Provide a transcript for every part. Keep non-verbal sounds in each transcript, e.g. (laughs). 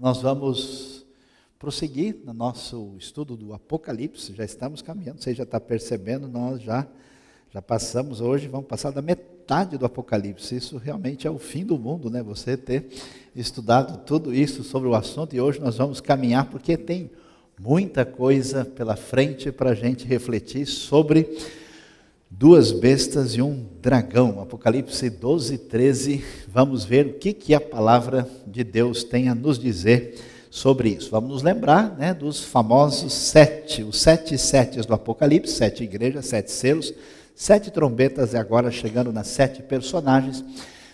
nós vamos prosseguir no nosso estudo do Apocalipse, já estamos caminhando, você já está percebendo, nós já, já passamos hoje, vamos passar da metade do Apocalipse, isso realmente é o fim do mundo, né? Você ter estudado tudo isso sobre o assunto e hoje nós vamos caminhar, porque tem muita coisa pela frente para a gente refletir sobre duas bestas e um dragão. Apocalipse 12, 13. Vamos ver o que, que a palavra de Deus tem a nos dizer sobre isso. Vamos nos lembrar né, dos famosos sete, os sete setes do Apocalipse, sete igrejas, sete selos, sete trombetas, e agora chegando nas sete personagens.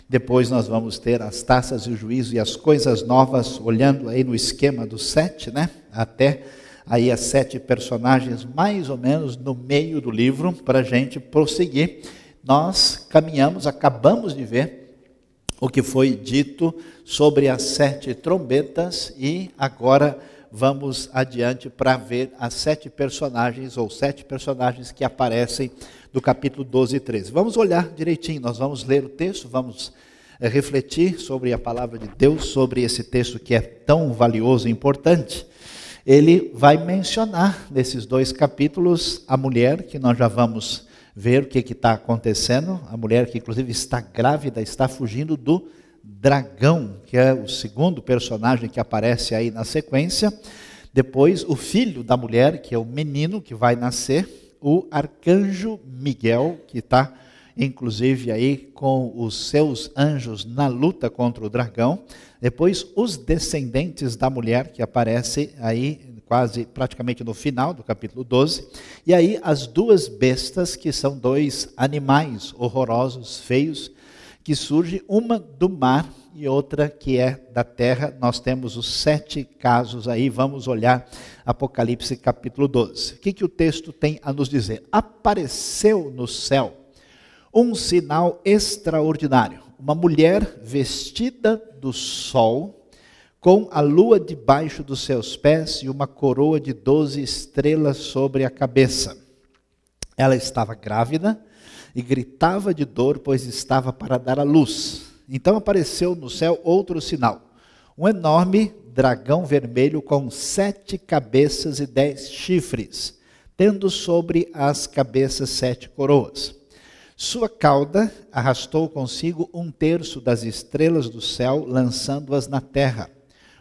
Depois nós vamos ter as taças e o juízo e as coisas novas, olhando aí no esquema dos sete, né? Até aí as sete personagens, mais ou menos no meio do livro, para a gente prosseguir. Nós caminhamos, acabamos de ver o que foi dito sobre as sete trombetas e agora vamos adiante para ver as sete personagens ou sete personagens que aparecem do capítulo 12 e 13. Vamos olhar direitinho, nós vamos ler o texto, vamos é, refletir sobre a palavra de Deus, sobre esse texto que é tão valioso e importante ele vai mencionar nesses dois capítulos a mulher, que nós já vamos ver o que está acontecendo, a mulher que inclusive está grávida, está fugindo do dragão, que é o segundo personagem que aparece aí na sequência. Depois, o filho da mulher, que é o menino que vai nascer, o arcanjo Miguel, que está inclusive aí com os seus anjos na luta contra o dragão. Depois, os descendentes da mulher, que aparece aí quase praticamente no final do capítulo 12. E aí, as duas bestas, que são dois animais horrorosos, feios, que surge uma do mar e outra que é da terra. Nós temos os sete casos aí, vamos olhar Apocalipse capítulo 12. O que, que o texto tem a nos dizer? Apareceu no céu um sinal extraordinário. Uma mulher vestida do sol, com a lua debaixo dos seus pés e uma coroa de doze estrelas sobre a cabeça. Ela estava grávida e gritava de dor, pois estava para dar à luz. Então apareceu no céu outro sinal: um enorme dragão vermelho com sete cabeças e dez chifres, tendo sobre as cabeças sete coroas. Sua cauda arrastou consigo um terço das estrelas do céu, lançando-as na terra.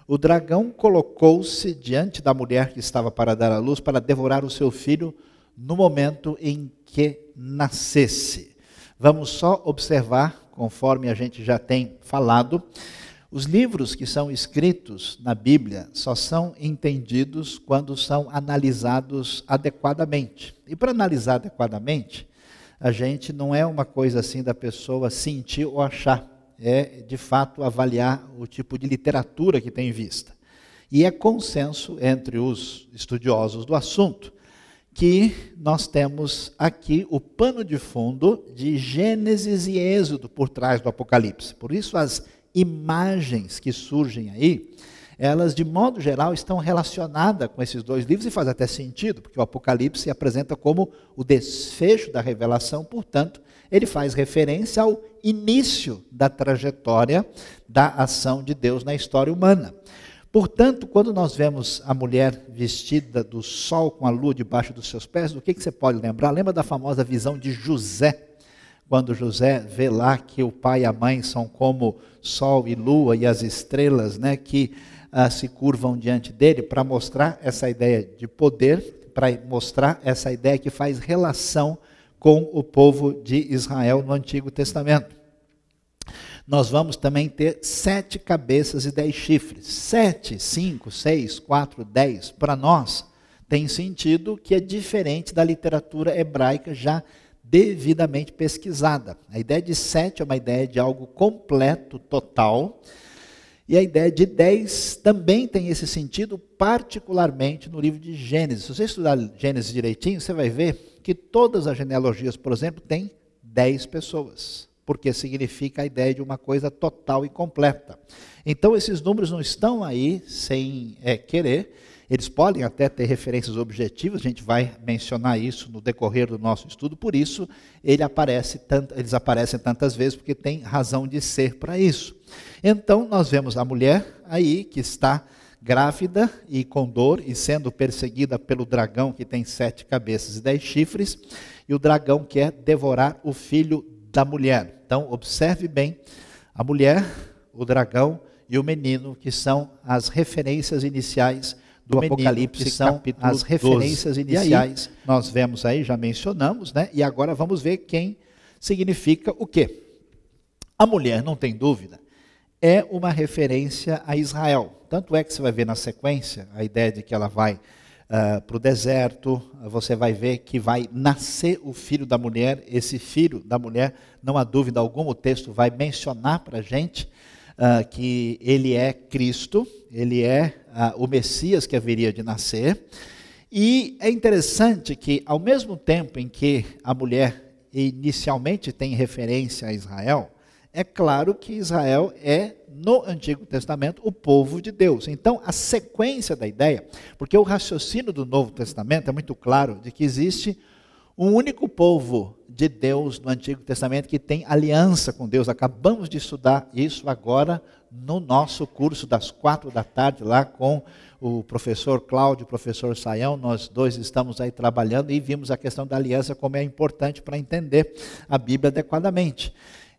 O dragão colocou-se diante da mulher que estava para dar à luz para devorar o seu filho no momento em que nascesse. Vamos só observar, conforme a gente já tem falado, os livros que são escritos na Bíblia só são entendidos quando são analisados adequadamente. E para analisar adequadamente, a gente não é uma coisa assim da pessoa sentir ou achar, é de fato avaliar o tipo de literatura que tem em vista. E é consenso entre os estudiosos do assunto que nós temos aqui o pano de fundo de Gênesis e Êxodo por trás do Apocalipse. Por isso, as imagens que surgem aí elas de modo geral estão relacionadas com esses dois livros e faz até sentido, porque o Apocalipse se apresenta como o desfecho da revelação, portanto, ele faz referência ao início da trajetória da ação de Deus na história humana. Portanto, quando nós vemos a mulher vestida do sol com a lua debaixo dos seus pés, do que, que você pode lembrar? Lembra da famosa visão de José? Quando José vê lá que o pai e a mãe são como sol e lua e as estrelas, né, que ah, se curvam diante dele para mostrar essa ideia de poder, para mostrar essa ideia que faz relação com o povo de Israel no Antigo Testamento. Nós vamos também ter sete cabeças e dez chifres. Sete, cinco, seis, quatro, dez. Para nós, tem sentido que é diferente da literatura hebraica já devidamente pesquisada. A ideia de sete é uma ideia de algo completo, total, e a ideia de 10 também tem esse sentido, particularmente no livro de Gênesis. Se você estudar Gênesis direitinho, você vai ver que todas as genealogias, por exemplo, têm 10 pessoas, porque significa a ideia de uma coisa total e completa. Então, esses números não estão aí sem é, querer, Eles podem até ter referências objetivas, a gente vai mencionar isso no decorrer do nosso estudo, por isso ele aparece tant, eles aparecem tantas vezes, porque tem razão de ser para isso. Então, nós vemos a mulher aí que está grávida e com dor e sendo perseguida pelo dragão que tem sete cabeças e dez chifres, e o dragão quer devorar o filho da mulher. Então, observe bem a mulher, o dragão e o menino, que são as referências iniciais do menino, Apocalipse, que são as referências 12. iniciais. Aí, nós vemos aí, já mencionamos, né? E agora vamos ver quem significa o quê. A mulher, não tem dúvida, é uma referência a Israel. Tanto é que você vai ver na sequência a ideia de que ela vai uh, ah, para o deserto, você vai ver que vai nascer o filho da mulher. Esse filho da mulher, não há dúvida alguma, o texto vai mencionar para a gente uh, que ele é Cristo, ele é uh, o Messias que haveria de nascer. E é interessante que, ao mesmo tempo em que a mulher inicialmente tem referência a Israel, é claro que Israel é, no Antigo Testamento, o povo de Deus. Então, a sequência da ideia, porque o raciocínio do Novo Testamento é muito claro de que existe um único povo de Deus no Antigo Testamento que tem aliança com Deus. Acabamos de estudar isso agora no nosso curso das quatro da tarde, lá com o professor Cláudio, o professor Saião. Nós dois estamos aí trabalhando e vimos a questão da aliança, como é importante para entender a Bíblia adequadamente.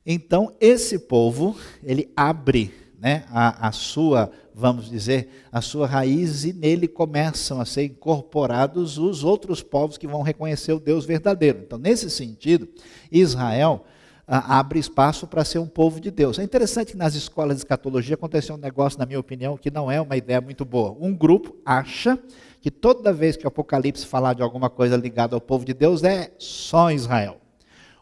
Então, esse povo, ele abre né, a, a, sua, vamos dizer, a sua raiz e nele começam a ser incorporados os outros povos que vão reconhecer o Deus verdadeiro. Então, nesse sentido, Israel ah, abre espaço para ser um povo de Deus. É interessante que nas escolas de escatologia aconteceu um negócio, na minha opinião, que não é uma ideia muito boa. Um grupo acha que toda vez que o Apocalipse falar de alguma coisa ligada ao povo de Deus é só Israel.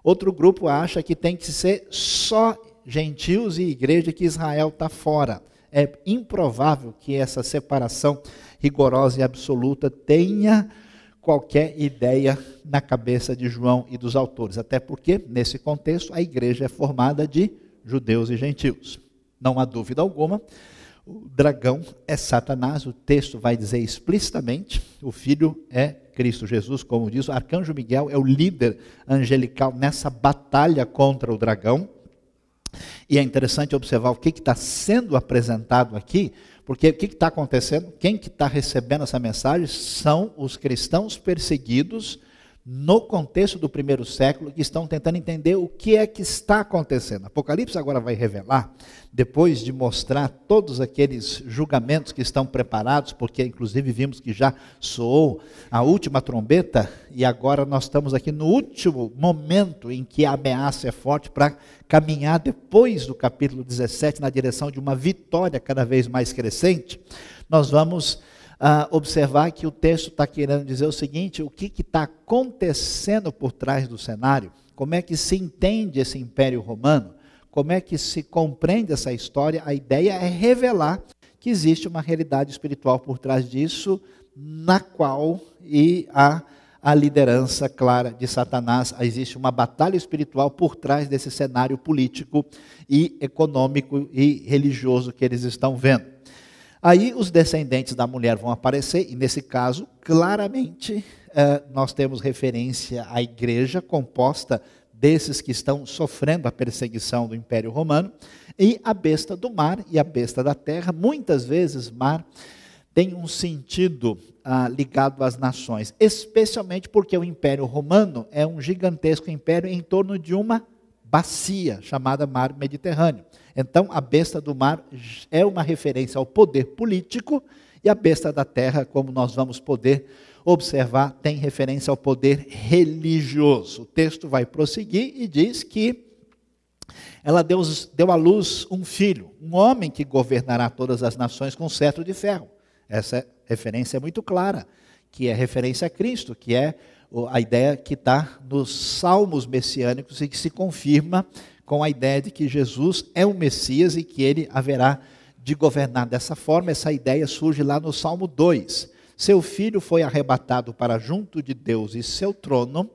Outro grupo acha que tem que ser só gentios e igreja que Israel está fora. É improvável que essa separação rigorosa e absoluta tenha qualquer ideia na cabeça de João e dos autores, até porque, nesse contexto, a igreja é formada de judeus e gentios. Não há dúvida alguma o dragão é Satanás, o texto vai dizer explicitamente, o filho é Cristo Jesus, como diz, o arcanjo Miguel é o líder angelical nessa batalha contra o dragão. E é interessante observar o que está sendo apresentado aqui, porque o que está acontecendo? Quem que está recebendo essa mensagem são os cristãos perseguidos no contexto do primeiro século, que estão tentando entender o que é que está acontecendo. Apocalipse agora vai revelar, depois de mostrar todos aqueles julgamentos que estão preparados, porque inclusive vimos que já soou a última trombeta, e agora nós estamos aqui no último momento em que a ameaça é forte para caminhar depois do capítulo 17 na direção de uma vitória cada vez mais crescente. Nós vamos uh, observar que o texto está querendo dizer o seguinte: o que está acontecendo por trás do cenário? Como é que se entende esse Império Romano? Como é que se compreende essa história? A ideia é revelar que existe uma realidade espiritual por trás disso, na qual e a a liderança clara de Satanás. Existe uma batalha espiritual por trás desse cenário político e econômico e religioso que eles estão vendo. Aí os descendentes da mulher vão aparecer, e nesse caso, claramente, eh, nós temos referência à igreja composta desses que estão sofrendo a perseguição do Império Romano, e a besta do mar e a besta da terra. Muitas vezes, mar tem um sentido ah, ligado às nações, especialmente porque o Império Romano é um gigantesco império em torno de uma bacia chamada Mar Mediterrâneo. Então, a besta do mar é uma referência ao poder político e a besta da terra, como nós vamos poder observar, tem referência ao poder religioso. O texto vai prosseguir e diz que ela deu, deu à luz um filho, um homem que governará todas as nações com cetro de ferro. Essa referência é muito clara, que é referência a Cristo, que é a ideia que está nos salmos messiânicos e que se confirma com a ideia de que Jesus é o Messias e que ele haverá de governar dessa forma. Essa ideia surge lá no Salmo 2. Seu filho foi arrebatado para junto de Deus e seu trono,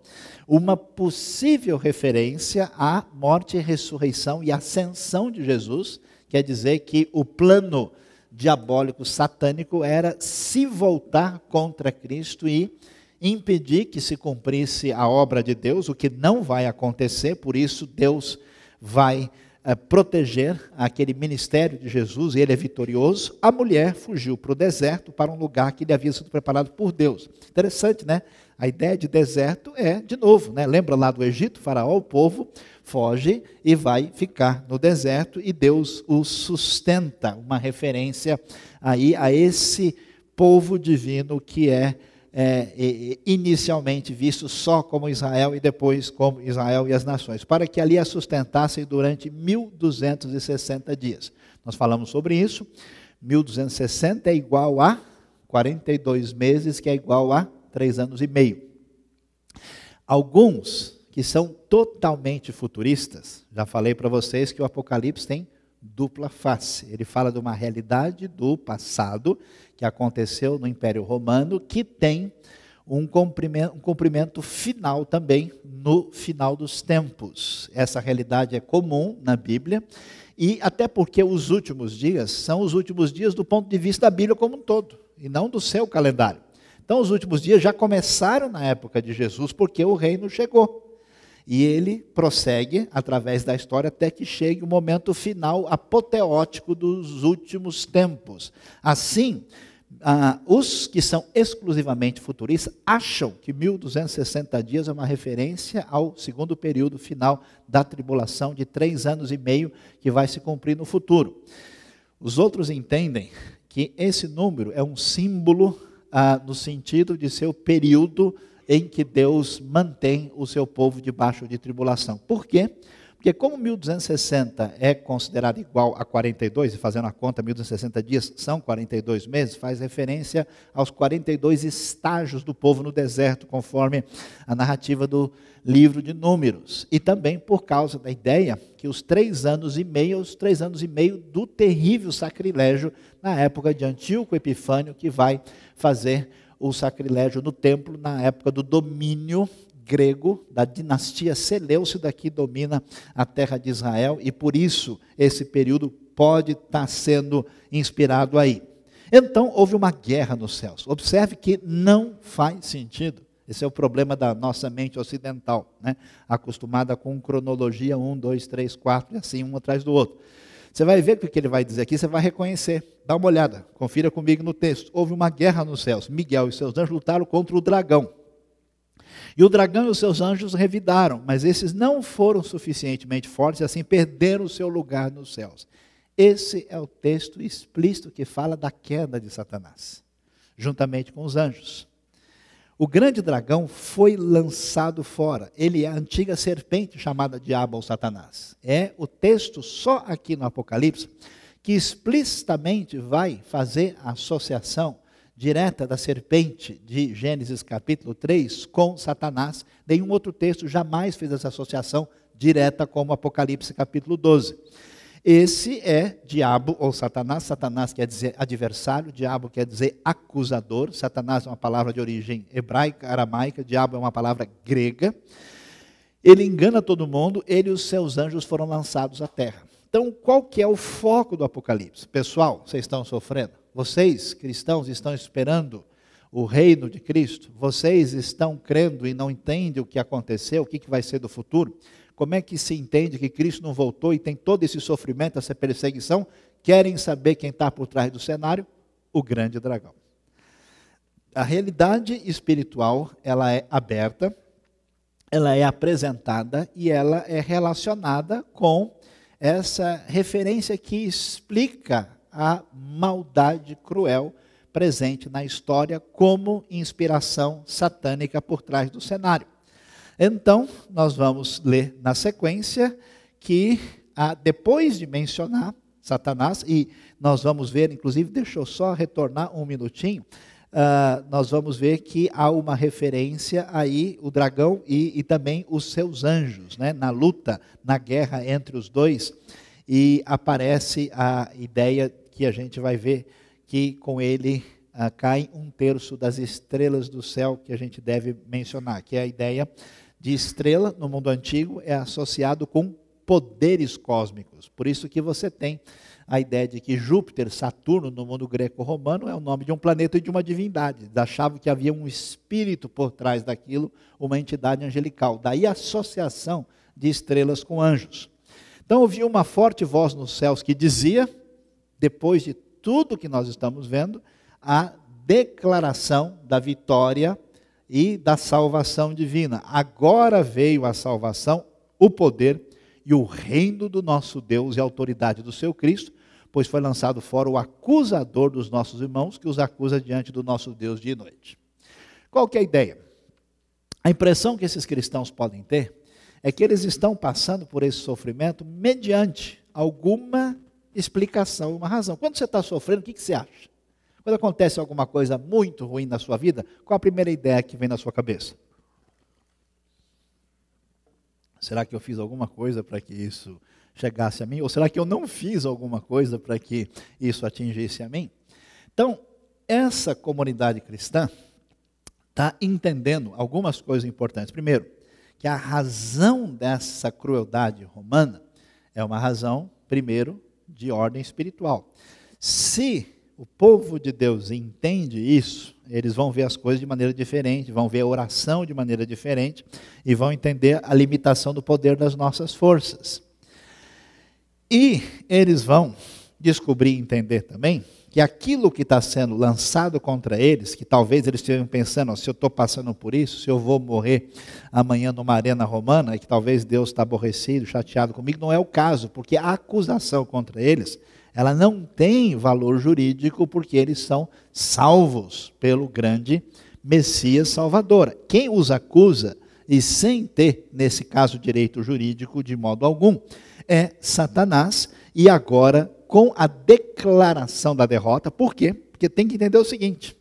uma possível referência à morte, ressurreição e ascensão de Jesus, quer dizer que o plano diabólico satânico era se voltar contra Cristo e impedir que se cumprisse a obra de Deus, o que não vai acontecer, por isso Deus vai é, proteger aquele ministério de Jesus, e ele é vitorioso. A mulher fugiu para o deserto, para um lugar que lhe havia sido preparado por Deus. Interessante, né? A ideia de deserto é, de novo, né? lembra lá do Egito, faraó, o povo foge e vai ficar no deserto e Deus o sustenta, uma referência aí a esse povo divino que é é, inicialmente visto só como Israel e depois como Israel e as nações, para que ali a sustentassem durante 1260 dias. Nós falamos sobre isso. 1260 é igual a 42 meses, que é igual a 3 anos e meio. Alguns que são totalmente futuristas, já falei para vocês que o Apocalipse tem dupla face. Ele fala de uma realidade do passado que aconteceu no Império Romano, que tem um cumprimento, um cumprimento final também no final dos tempos. Essa realidade é comum na Bíblia, e até porque os últimos dias são os últimos dias do ponto de vista da Bíblia como um todo, e não do seu calendário. Então, os últimos dias já começaram na época de Jesus, porque o reino chegou. E ele prossegue através da história até que chegue o momento final apoteótico dos últimos tempos. Assim, ah, os que são exclusivamente futuristas acham que 1260 dias é uma referência ao segundo período final da tribulação de três anos e meio que vai se cumprir no futuro. Os outros entendem que esse número é um símbolo ah, no sentido de ser o período em que Deus mantém o seu povo debaixo de tribulação. Por quê? Porque como 1260 é considerado igual a 42, e fazendo a conta, 1260 dias são 42 meses, faz referência aos 42 estágios do povo no deserto, conforme a narrativa do livro de Números. E também por causa da ideia que os três anos e meio, os três anos e meio do terrível sacrilégio na época de Antíoco Epifânio, que vai fazer o sacrilégio no templo na época do domínio grego, da dinastia Seleucida que domina a terra de Israel, e por isso esse período pode estar sendo inspirado aí. Então houve uma guerra nos céus. Observe que não faz sentido. Esse é o problema da nossa mente ocidental, né? acostumada com cronologia 1, 2, 3, 4 e assim um atrás do outro. Você vai ver o que ele vai dizer aqui, você vai reconhecer. Dá uma olhada, confira comigo no texto. Houve uma guerra nos céus. Miguel e seus anjos lutaram contra o dragão. E o dragão e os seus anjos revidaram, mas esses não foram suficientemente fortes, e assim perderam o seu lugar nos céus. Esse é o texto explícito que fala da queda de Satanás, juntamente com os anjos. O grande dragão foi lançado fora. Ele é a antiga serpente chamada Diabo ou Satanás. É o texto só aqui no Apocalipse que explicitamente vai fazer a associação direta da serpente de Gênesis capítulo 3 com Satanás. Nenhum outro texto jamais fez essa associação direta como Apocalipse capítulo 12. Esse é diabo ou Satanás. Satanás quer dizer adversário, diabo quer dizer acusador. Satanás é uma palavra de origem hebraica, aramaica, diabo é uma palavra grega. Ele engana todo mundo, ele e os seus anjos foram lançados à terra. Então, qual que é o foco do Apocalipse? Pessoal, vocês estão sofrendo? Vocês, cristãos, estão esperando o reino de Cristo? Vocês estão crendo e não entendem o que aconteceu, o que vai ser do futuro? Como é que se entende que Cristo não voltou e tem todo esse sofrimento, essa perseguição? Querem saber quem está por trás do cenário? O grande dragão. A realidade espiritual, ela é aberta, ela é apresentada e ela é relacionada com essa referência que explica a maldade cruel presente na história como inspiração satânica por trás do cenário. Então, nós vamos ler na sequência que, ah, depois de mencionar Satanás, e nós vamos ver, inclusive, deixa eu só retornar um minutinho, ah, nós vamos ver que há uma referência aí, o dragão e, e também os seus anjos, né, na luta, na guerra entre os dois, e aparece a ideia que a gente vai ver que com ele ah, cai um terço das estrelas do céu que a gente deve mencionar, que é a ideia de estrela no mundo antigo é associado com poderes cósmicos. Por isso que você tem a ideia de que Júpiter, Saturno, no mundo greco-romano, é o nome de um planeta e de uma divindade. Achavam que havia um espírito por trás daquilo, uma entidade angelical. Daí a associação de estrelas com anjos. Então ouvi uma forte voz nos céus que dizia, depois de tudo que nós estamos vendo, a declaração da vitória e da salvação divina. Agora veio a salvação, o poder e o reino do nosso Deus e a autoridade do seu Cristo, pois foi lançado fora o acusador dos nossos irmãos, que os acusa diante do nosso Deus dia e noite. Qual que é a ideia? A impressão que esses cristãos podem ter é que eles estão passando por esse sofrimento mediante alguma explicação, uma razão. Quando você está sofrendo, o que, que você acha? Quando acontece alguma coisa muito ruim na sua vida, qual a primeira ideia que vem na sua cabeça? Será que eu fiz alguma coisa para que isso chegasse a mim? Ou será que eu não fiz alguma coisa para que isso atingisse a mim? Então, essa comunidade cristã está entendendo algumas coisas importantes. Primeiro, que a razão dessa crueldade romana é uma razão, primeiro, de ordem espiritual. Se o povo de Deus entende isso, eles vão ver as coisas de maneira diferente, vão ver a oração de maneira diferente e vão entender a limitação do poder das nossas forças. E eles vão descobrir e entender também que aquilo que está sendo lançado contra eles, que talvez eles estejam pensando, se eu estou passando por isso, se eu vou morrer amanhã numa arena romana, e que talvez Deus está aborrecido, chateado comigo, não é o caso, porque a acusação contra eles, ela não tem valor jurídico, porque eles são salvos pelo grande Messias Salvador. Quem os acusa, e sem ter, nesse caso, direito jurídico de modo algum, é Satanás, e agora com a declaração da derrota. Por quê? Porque tem que entender o seguinte: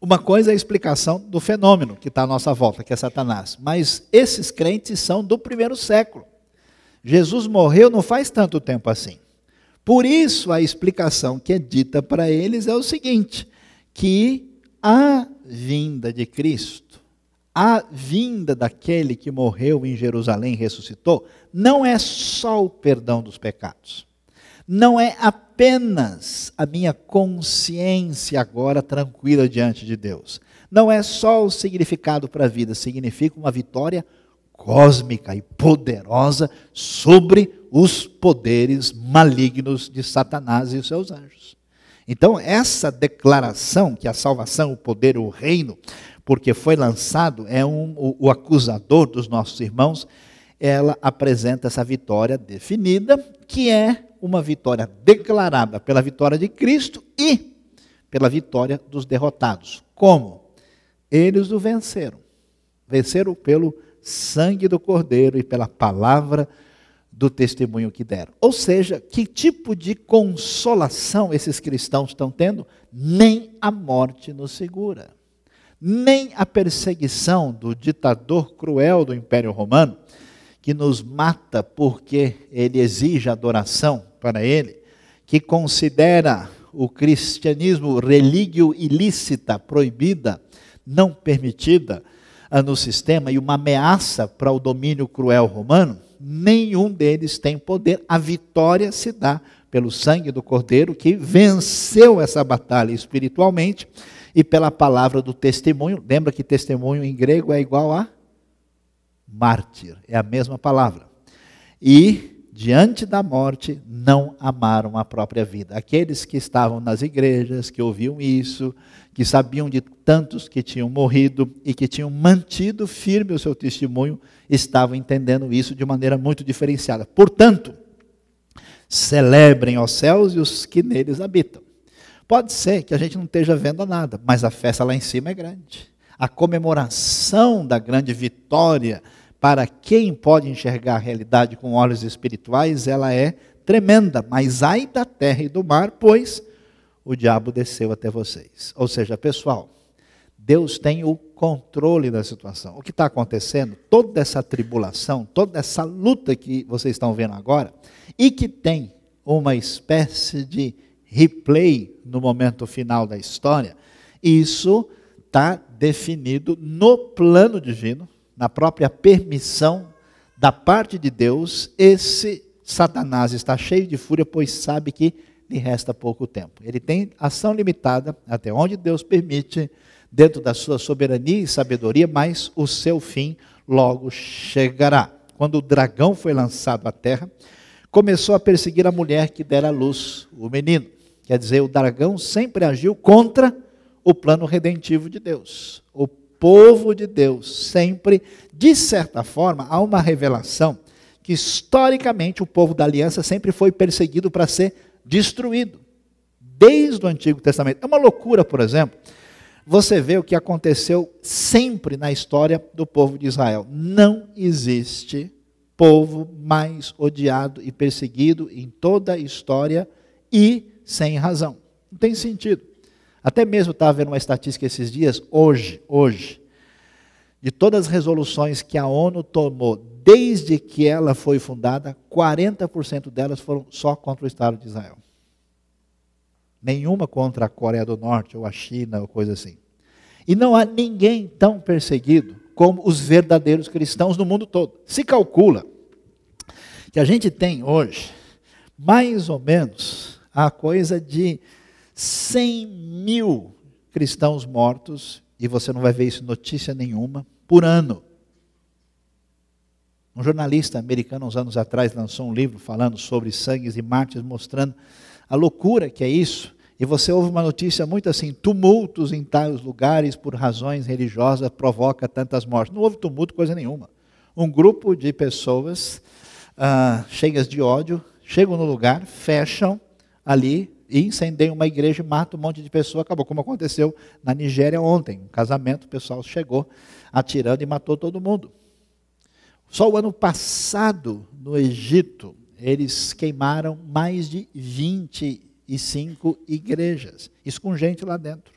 uma coisa é a explicação do fenômeno que está à nossa volta, que é Satanás. Mas esses crentes são do primeiro século. Jesus morreu não faz tanto tempo assim. Por isso, a explicação que é dita para eles é o seguinte: que a vinda de Cristo, a vinda daquele que morreu em Jerusalém e ressuscitou, não é só o perdão dos pecados não é apenas a minha consciência agora tranquila diante de Deus. Não é só o significado para a vida, significa uma vitória cósmica e poderosa sobre os poderes malignos de Satanás e os seus anjos. Então, essa declaração que a salvação, o poder, o reino, porque foi lançado, é um, o, o acusador dos nossos irmãos, ela apresenta essa vitória definida, que é uma vitória declarada pela vitória de Cristo e pela vitória dos derrotados. Como? Eles o venceram. Venceram pelo sangue do Cordeiro e pela palavra do testemunho que deram. Ou seja, que tipo de consolação esses cristãos estão tendo? Nem a morte nos segura. Nem a perseguição do ditador cruel do Império Romano, que nos mata porque ele exige adoração, para ele, que considera o cristianismo relíquio ilícita, proibida, não permitida ah, no sistema e uma ameaça para o domínio cruel romano, nenhum deles tem poder. A vitória se dá pelo sangue do Cordeiro que venceu essa batalha espiritualmente e pela palavra do testemunho. Lembra que testemunho em grego é igual a mártir, é a mesma palavra. E diante da morte, não amaram a própria vida. Aqueles que estavam nas igrejas, que ouviam isso, que sabiam de tantos que tinham morrido e que tinham mantido firme o seu testemunho, estavam entendendo isso de maneira muito diferenciada. Portanto, celebrem os céus e os que neles habitam. Pode ser que a gente não esteja vendo nada, mas a festa lá em cima é grande. A comemoração da grande vitória para quem pode enxergar a realidade com olhos espirituais, ela é tremenda, mas ai da terra e do mar, pois o diabo desceu até vocês. Ou seja, pessoal, Deus tem o controle da situação. O que está acontecendo, toda essa tribulação, toda essa luta que vocês estão vendo agora, e que tem uma espécie de replay no momento final da história, isso está definido no plano divino, na própria permissão da parte de Deus, esse Satanás está cheio de fúria, pois sabe que lhe resta pouco tempo. Ele tem ação limitada, até onde Deus permite, dentro da sua soberania e sabedoria, mas o seu fim logo chegará. Quando o dragão foi lançado à terra, começou a perseguir a mulher que dera à luz o menino. Quer dizer, o dragão sempre agiu contra o plano redentivo de Deus. O povo de Deus sempre, de certa forma, há uma revelação que historicamente o povo da aliança sempre foi perseguido para ser destruído, desde o Antigo Testamento. É uma loucura, por exemplo, você vê o que aconteceu sempre na história do povo de Israel. Não existe povo mais odiado e perseguido em toda a história e sem razão. Não tem sentido. Até mesmo estava vendo uma estatística esses dias, hoje, hoje, de todas as resoluções que a ONU tomou desde que ela foi fundada, 40% delas foram só contra o Estado de Israel. Nenhuma contra a Coreia do Norte ou a China ou coisa assim. E não há ninguém tão perseguido como os verdadeiros cristãos no mundo todo. Se calcula que a gente tem hoje mais ou menos a coisa de 100 mil cristãos mortos, e você não vai ver isso em notícia nenhuma, por ano. Um jornalista americano, uns anos atrás, lançou um livro falando sobre sangues e mártires, mostrando a loucura que é isso. E você ouve uma notícia muito assim: tumultos em tais lugares por razões religiosas provoca tantas mortes. Não houve tumulto, coisa nenhuma. Um grupo de pessoas ah, cheias de ódio chegam no lugar, fecham ali e incendiam uma igreja e matam um monte de pessoas. Acabou, como aconteceu na Nigéria ontem. Um casamento, o pessoal chegou atirando e matou todo mundo. Só o ano passado, no Egito, eles queimaram mais de 25 igrejas. Isso com gente lá dentro.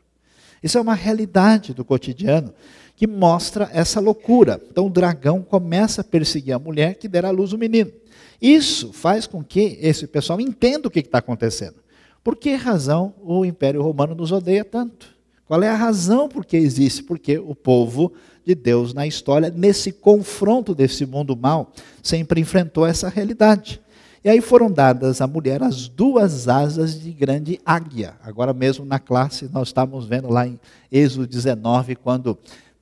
Isso é uma realidade do cotidiano que mostra essa loucura. Então o dragão começa a perseguir a mulher que dera à luz o menino. Isso faz com que esse pessoal entenda o que está acontecendo. Por que razão o Império Romano nos odeia tanto? Qual é a razão por que existe? Porque o povo de Deus na história, nesse confronto desse mundo mal, sempre enfrentou essa realidade. E aí foram dadas à mulher as duas asas de grande águia. Agora mesmo na classe nós estávamos vendo lá em Êxodo 19, quando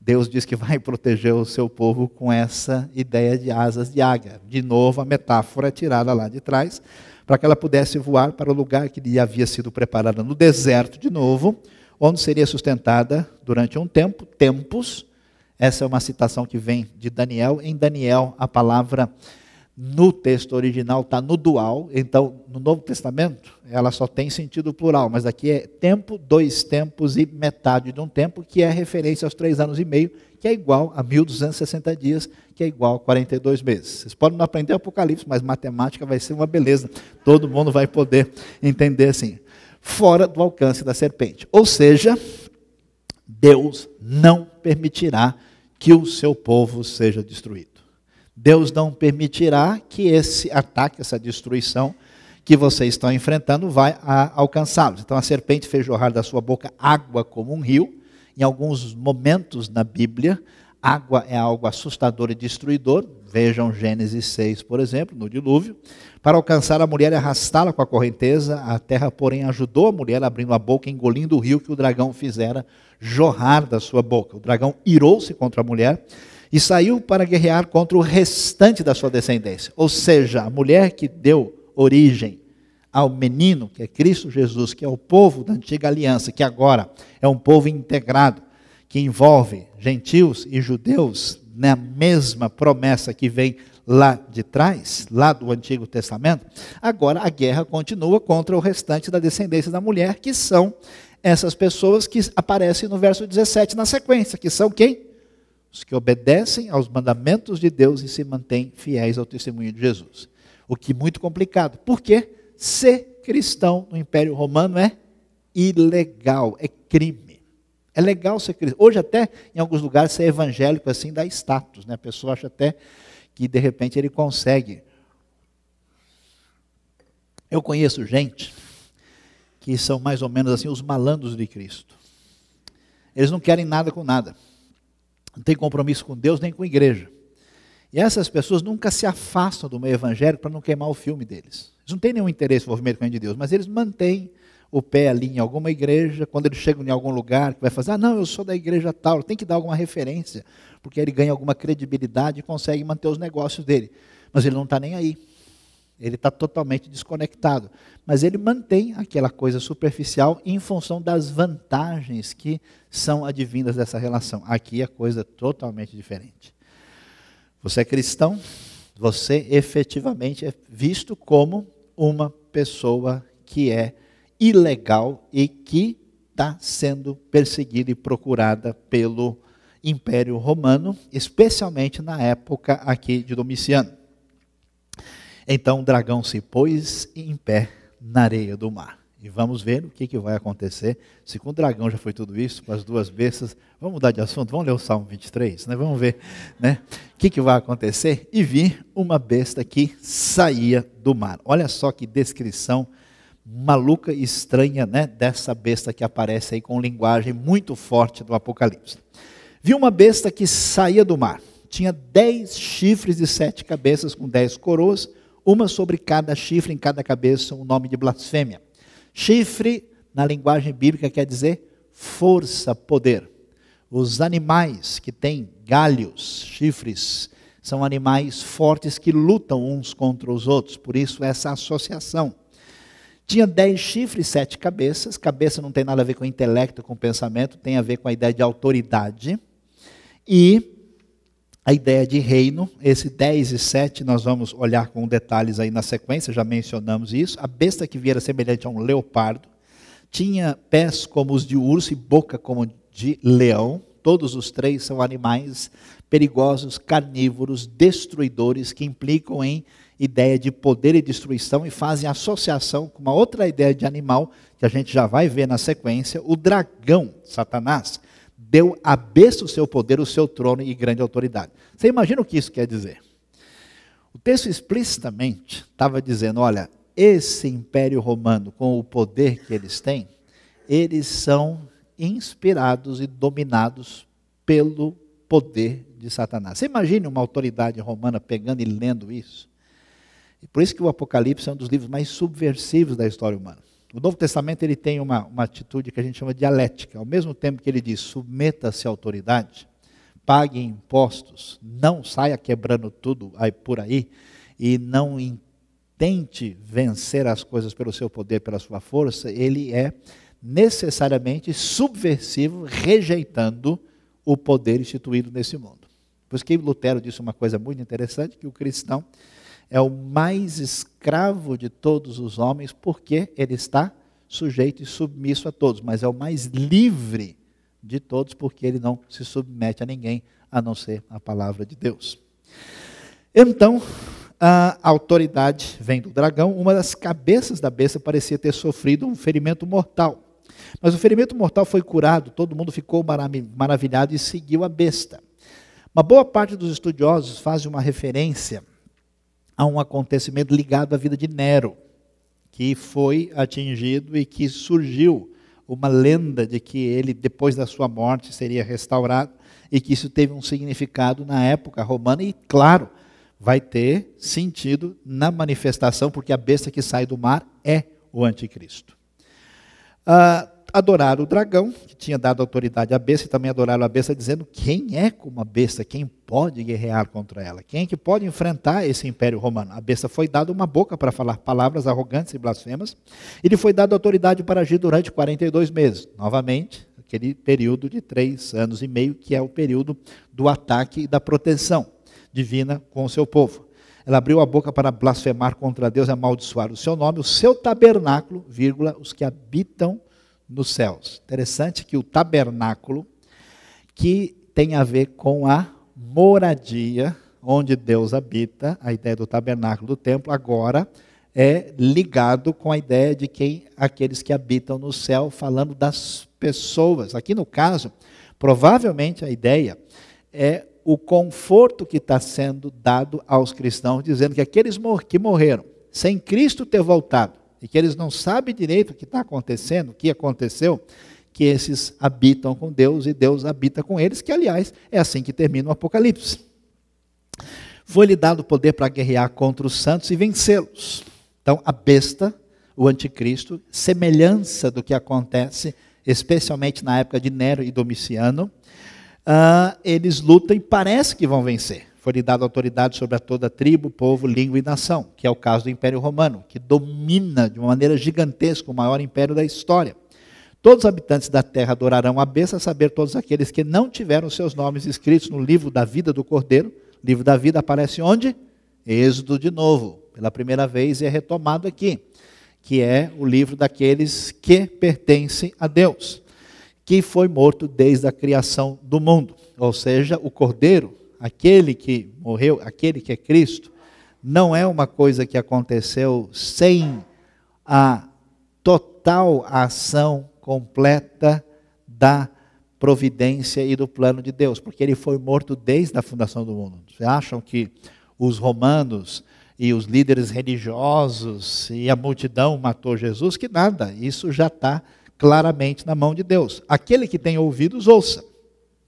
Deus diz que vai proteger o seu povo com essa ideia de asas de águia. De novo, a metáfora é tirada lá de trás, para que ela pudesse voar para o lugar que lhe havia sido preparado no deserto de novo, onde seria sustentada durante um tempo, tempos, essa é uma citação que vem de Daniel. Em Daniel, a palavra no texto original está no dual, então no Novo Testamento ela só tem sentido plural, mas aqui é tempo, dois tempos e metade de um tempo, que é referência aos três anos e meio, que é igual a 1260 dias, que é igual a 42 meses. Vocês podem não aprender Apocalipse, mas matemática vai ser uma beleza, todo mundo vai poder entender assim, fora do alcance da serpente. Ou seja, Deus não permitirá que o seu povo seja destruído. Deus não permitirá que esse ataque, essa destruição que vocês estão enfrentando vai alcançá-los. Então a serpente fez jorrar da sua boca água como um rio. Em alguns momentos na Bíblia, água é algo assustador e destruidor. Vejam Gênesis 6, por exemplo, no dilúvio. Para alcançar a mulher e arrastá-la com a correnteza, a terra, porém, ajudou a mulher abrindo a boca, engolindo o rio que o dragão fizera jorrar da sua boca. O dragão irou-se contra a mulher e saiu para guerrear contra o restante da sua descendência. Ou seja, a mulher que deu origem ao menino, que é Cristo Jesus, que é o povo da antiga aliança, que agora é um povo integrado, que envolve gentios e judeus na mesma promessa que vem lá de trás, lá do Antigo Testamento, agora a guerra continua contra o restante da descendência da mulher, que são essas pessoas que aparecem no verso 17 na sequência, que são quem? Os que obedecem aos mandamentos de Deus e se mantêm fiéis ao testemunho de Jesus. O que é muito complicado. Por quê? Ser cristão no Império Romano é ilegal, é crime. É legal ser cristão. Hoje até em alguns lugares ser evangélico assim dá status, né? A pessoa acha até que de repente ele consegue. Eu conheço gente que são mais ou menos assim os malandros de Cristo. Eles não querem nada com nada. Não tem compromisso com Deus nem com a igreja. E essas pessoas nunca se afastam do meio evangélico para não queimar o filme deles. Eles não têm nenhum interesse no envolvimento com a de Deus, mas eles mantêm o pé ali em alguma igreja, quando eles chegam em algum lugar, que vai fazer, ah, não, eu sou da igreja tal, tem que dar alguma referência, porque ele ganha alguma credibilidade e consegue manter os negócios dele. Mas ele não está nem aí. Ele está totalmente desconectado. Mas ele mantém aquela coisa superficial em função das vantagens que são advindas dessa relação. Aqui a coisa é totalmente diferente. Você é cristão, você efetivamente é visto como uma pessoa que é ilegal e que está sendo perseguida e procurada pelo Império Romano, especialmente na época aqui de Domiciano. Então o dragão se pôs em pé na areia do mar. E vamos ver o que, que vai acontecer. Se com o dragão já foi tudo isso, com as duas bestas, vamos mudar de assunto, vamos ler o Salmo 23, né? vamos ver né? o que, que vai acontecer. E vi uma besta que saía do mar. Olha só que descrição maluca e estranha né? dessa besta que aparece aí com linguagem muito forte do Apocalipse. Vi uma besta que saía do mar. Tinha dez chifres e sete cabeças com dez coroas, uma sobre cada chifre, em cada cabeça, um nome de blasfêmia. Chifre, na linguagem bíblica, quer dizer força, poder. Os animais que têm galhos, chifres, são animais fortes que lutam uns contra os outros, por isso essa associação. Tinha dez chifres, sete cabeças. Cabeça não tem nada a ver com intelecto, com pensamento, tem a ver com a ideia de autoridade. E a ideia de reino, esse 10 e 7 nós vamos olhar com detalhes aí na sequência, já mencionamos isso. A besta que viera semelhante a um leopardo, tinha pés como os de urso e boca como de leão. Todos os três são animais perigosos, carnívoros, destruidores, que implicam em ideia de poder e destruição e fazem associação com uma outra ideia de animal que a gente já vai ver na sequência, o dragão, Satanás deu a besta o seu poder, o seu trono e grande autoridade. Você imagina o que isso quer dizer? O texto explicitamente estava dizendo: olha, esse império romano, com o poder que eles têm, eles são inspirados e dominados pelo poder de Satanás. Você imagina uma autoridade romana pegando e lendo isso? E por isso que o Apocalipse é um dos livros mais subversivos da história humana. O Novo Testamento ele tem uma, uma atitude que a gente chama de dialética. Ao mesmo tempo que ele diz submeta-se à autoridade, pague impostos, não saia quebrando tudo aí por aí e não tente vencer as coisas pelo seu poder, pela sua força, ele é necessariamente subversivo, rejeitando o poder instituído nesse mundo. Por isso que Lutero disse uma coisa muito interessante, que o cristão é o mais escravo de todos os homens, porque ele está sujeito e submisso a todos, mas é o mais livre de todos, porque ele não se submete a ninguém, a não ser a palavra de Deus. Então, a autoridade vem do dragão, uma das cabeças da besta parecia ter sofrido um ferimento mortal. Mas o ferimento mortal foi curado, todo mundo ficou maravilhado e seguiu a besta. Uma boa parte dos estudiosos faz uma referência a um acontecimento ligado à vida de Nero, que foi atingido e que surgiu uma lenda de que ele, depois da sua morte, seria restaurado e que isso teve um significado na época romana e, claro, vai ter sentido na manifestação, porque a besta que sai do mar é o anticristo. Ah, adoraram o dragão, que tinha dado autoridade à besta, e também adoraram a besta, dizendo quem é como a besta, quem pode guerrear contra ela, quem é que pode enfrentar esse império romano. A besta foi dada uma boca para falar palavras arrogantes e blasfemas, e lhe foi dada autoridade para agir durante 42 meses. Novamente, aquele período de três anos e meio, que é o período do ataque e da proteção divina com o seu povo. Ela abriu a boca para blasfemar contra Deus e amaldiçoar o seu nome, o seu tabernáculo, vírgula, os que habitam nos céus. Interessante que o tabernáculo, que tem a ver com a moradia, onde Deus habita, a ideia do tabernáculo do templo, agora é ligado com a ideia de quem aqueles que habitam no céu, falando das pessoas. Aqui no caso, provavelmente a ideia é o conforto que está sendo dado aos cristãos, dizendo que aqueles que morreram sem Cristo ter voltado, e que eles não sabem direito o que está acontecendo, o que aconteceu, que esses habitam com Deus e Deus habita com eles, que aliás é assim que termina o Apocalipse. Foi-lhe dado poder para guerrear contra os santos e vencê-los. Então, a besta, o anticristo, semelhança do que acontece, especialmente na época de Nero e Domiciano, uh, eles lutam e parece que vão vencer. Foi-lhe dada autoridade sobre a toda tribo, povo, língua e nação, que é o caso do Império Romano, que domina de uma maneira gigantesca o maior império da história. Todos os habitantes da terra adorarão a besta, a saber todos aqueles que não tiveram seus nomes escritos no livro da vida do Cordeiro. Livro da vida aparece onde? Êxodo de novo, pela primeira vez e é retomado aqui, que é o livro daqueles que pertencem a Deus, que foi morto desde a criação do mundo. Ou seja, o Cordeiro, aquele que morreu, aquele que é Cristo, não é uma coisa que aconteceu sem a total ação completa da providência e do plano de Deus, porque ele foi morto desde a fundação do mundo. Vocês acham que os romanos e os líderes religiosos e a multidão matou Jesus? Que nada, isso já está claramente na mão de Deus. Aquele que tem ouvidos, ouça,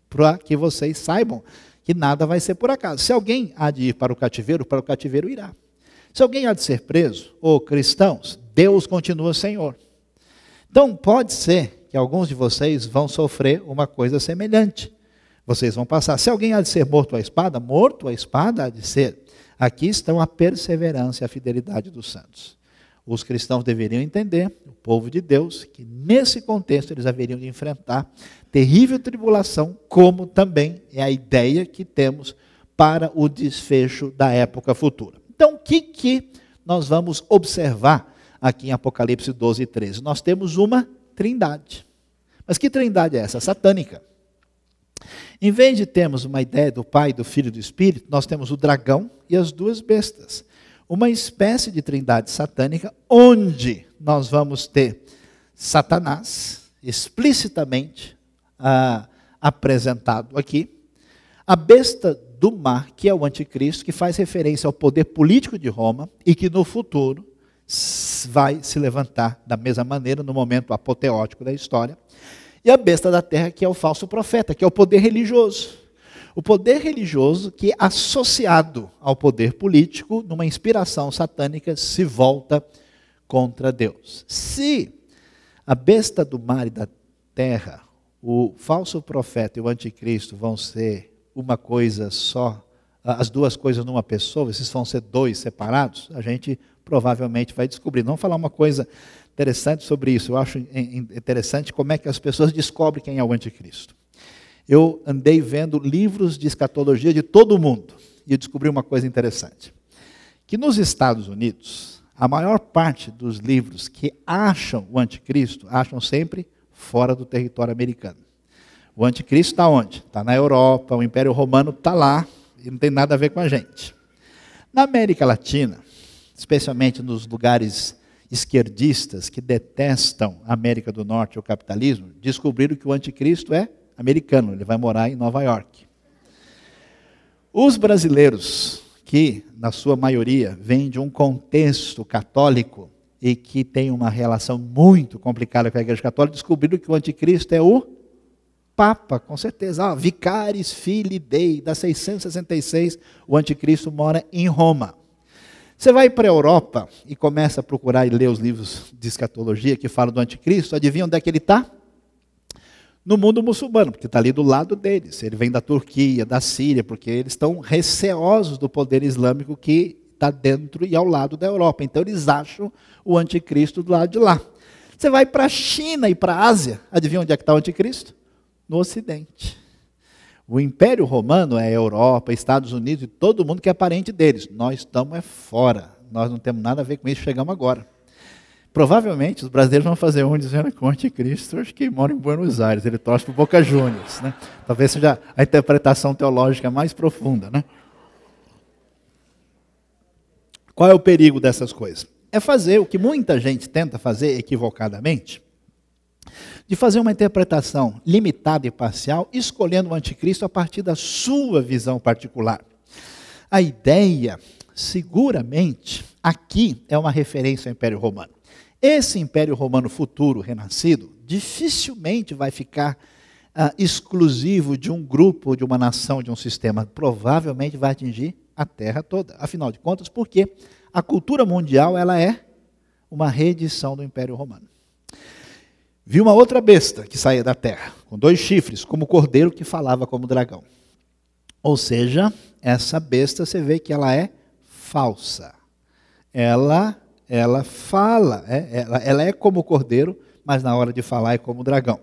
para que vocês saibam que nada vai ser por acaso. Se alguém há de ir para o cativeiro, para o cativeiro irá. Se alguém há de ser preso, ou cristãos, Deus continua Senhor. Então, pode ser que alguns de vocês vão sofrer uma coisa semelhante. Vocês vão passar. Se alguém há de ser morto à espada, morto à espada há de ser. Aqui estão a perseverança e a fidelidade dos santos. Os cristãos deveriam entender, o povo de Deus, que nesse contexto eles haveriam de enfrentar terrível tribulação, como também é a ideia que temos para o desfecho da época futura. Então, o que, que nós vamos observar aqui em Apocalipse 12 e 13. Nós temos uma trindade. Mas que trindade é essa? Satânica. Em vez de termos uma ideia do Pai, do Filho e do Espírito, nós temos o dragão e as duas bestas. Uma espécie de trindade satânica, onde nós vamos ter Satanás explicitamente ah, apresentado aqui, a besta do mar, que é o anticristo, que faz referência ao poder político de Roma e que no futuro vai se levantar da mesma maneira no momento apoteótico da história. E a besta da terra, que é o falso profeta, que é o poder religioso. O poder religioso que, associado ao poder político, numa inspiração satânica, se volta contra Deus. Se a besta do mar e da terra, o falso profeta e o anticristo vão ser uma coisa só, as duas coisas numa pessoa, esses vão ser dois separados, a gente provavelmente vai descobrir. Vamos falar uma coisa interessante sobre isso. Eu acho interessante como é que as pessoas descobrem quem é o anticristo. Eu andei vendo livros de escatologia de todo mundo e descobri uma coisa interessante. Que nos Estados Unidos, a maior parte dos livros que acham o anticristo, acham sempre fora do território americano. O anticristo está onde? Está na Europa, o Império Romano está lá e não tem nada a ver com a gente. Na América Latina, especialmente nos lugares esquerdistas que detestam a América do Norte e o capitalismo, descobriram que o anticristo é americano, ele vai morar em Nova York. Os brasileiros, que na sua maioria vêm de um contexto católico e que tem uma relação muito complicada com a Igreja Católica, descobriram que o anticristo é o Papa, com certeza. Ah, Vicaris Filii Dei, da 666, o anticristo mora em Roma. Você vai para a Europa e começa a procurar e ler os livros de escatologia que falam do anticristo, adivinha onde é que ele está? No mundo muçulmano, porque está ali do lado deles. Ele vem da Turquia, da Síria, porque eles estão receosos do poder islâmico que está dentro e ao lado da Europa. Então eles acham o anticristo do lado de lá. Você vai para a China e para a Ásia, adivinha onde é que está o anticristo? No Ocidente. O Império Romano é Europa, Estados Unidos e todo mundo que é parente deles. Nós estamos é fora. Nós não temos nada a ver com isso, chegamos agora. Provavelmente os brasileiros vão fazer um dizendo que o anticristo acho que mora em Buenos Aires, ele torce para Boca Juniors. Né? Talvez seja a interpretação teológica mais profunda. Né? Qual é o perigo dessas coisas? É fazer o que muita gente tenta fazer equivocadamente, de fazer uma interpretação limitada e parcial, escolhendo o anticristo a partir da sua visão particular. A ideia, seguramente, aqui é uma referência ao Império Romano. Esse Império Romano futuro, renascido, dificilmente vai ficar uh, exclusivo de um grupo, de uma nação, de um sistema. Provavelmente vai atingir a terra toda. Afinal de contas, porque a cultura mundial ela é uma reedição do Império Romano. Vi uma outra besta que saía da terra, com dois chifres, como cordeiro que falava como dragão. Ou seja, essa besta você vê que ela é falsa. Ela, ela fala, é, ela, ela é como o cordeiro, mas na hora de falar é como o dragão.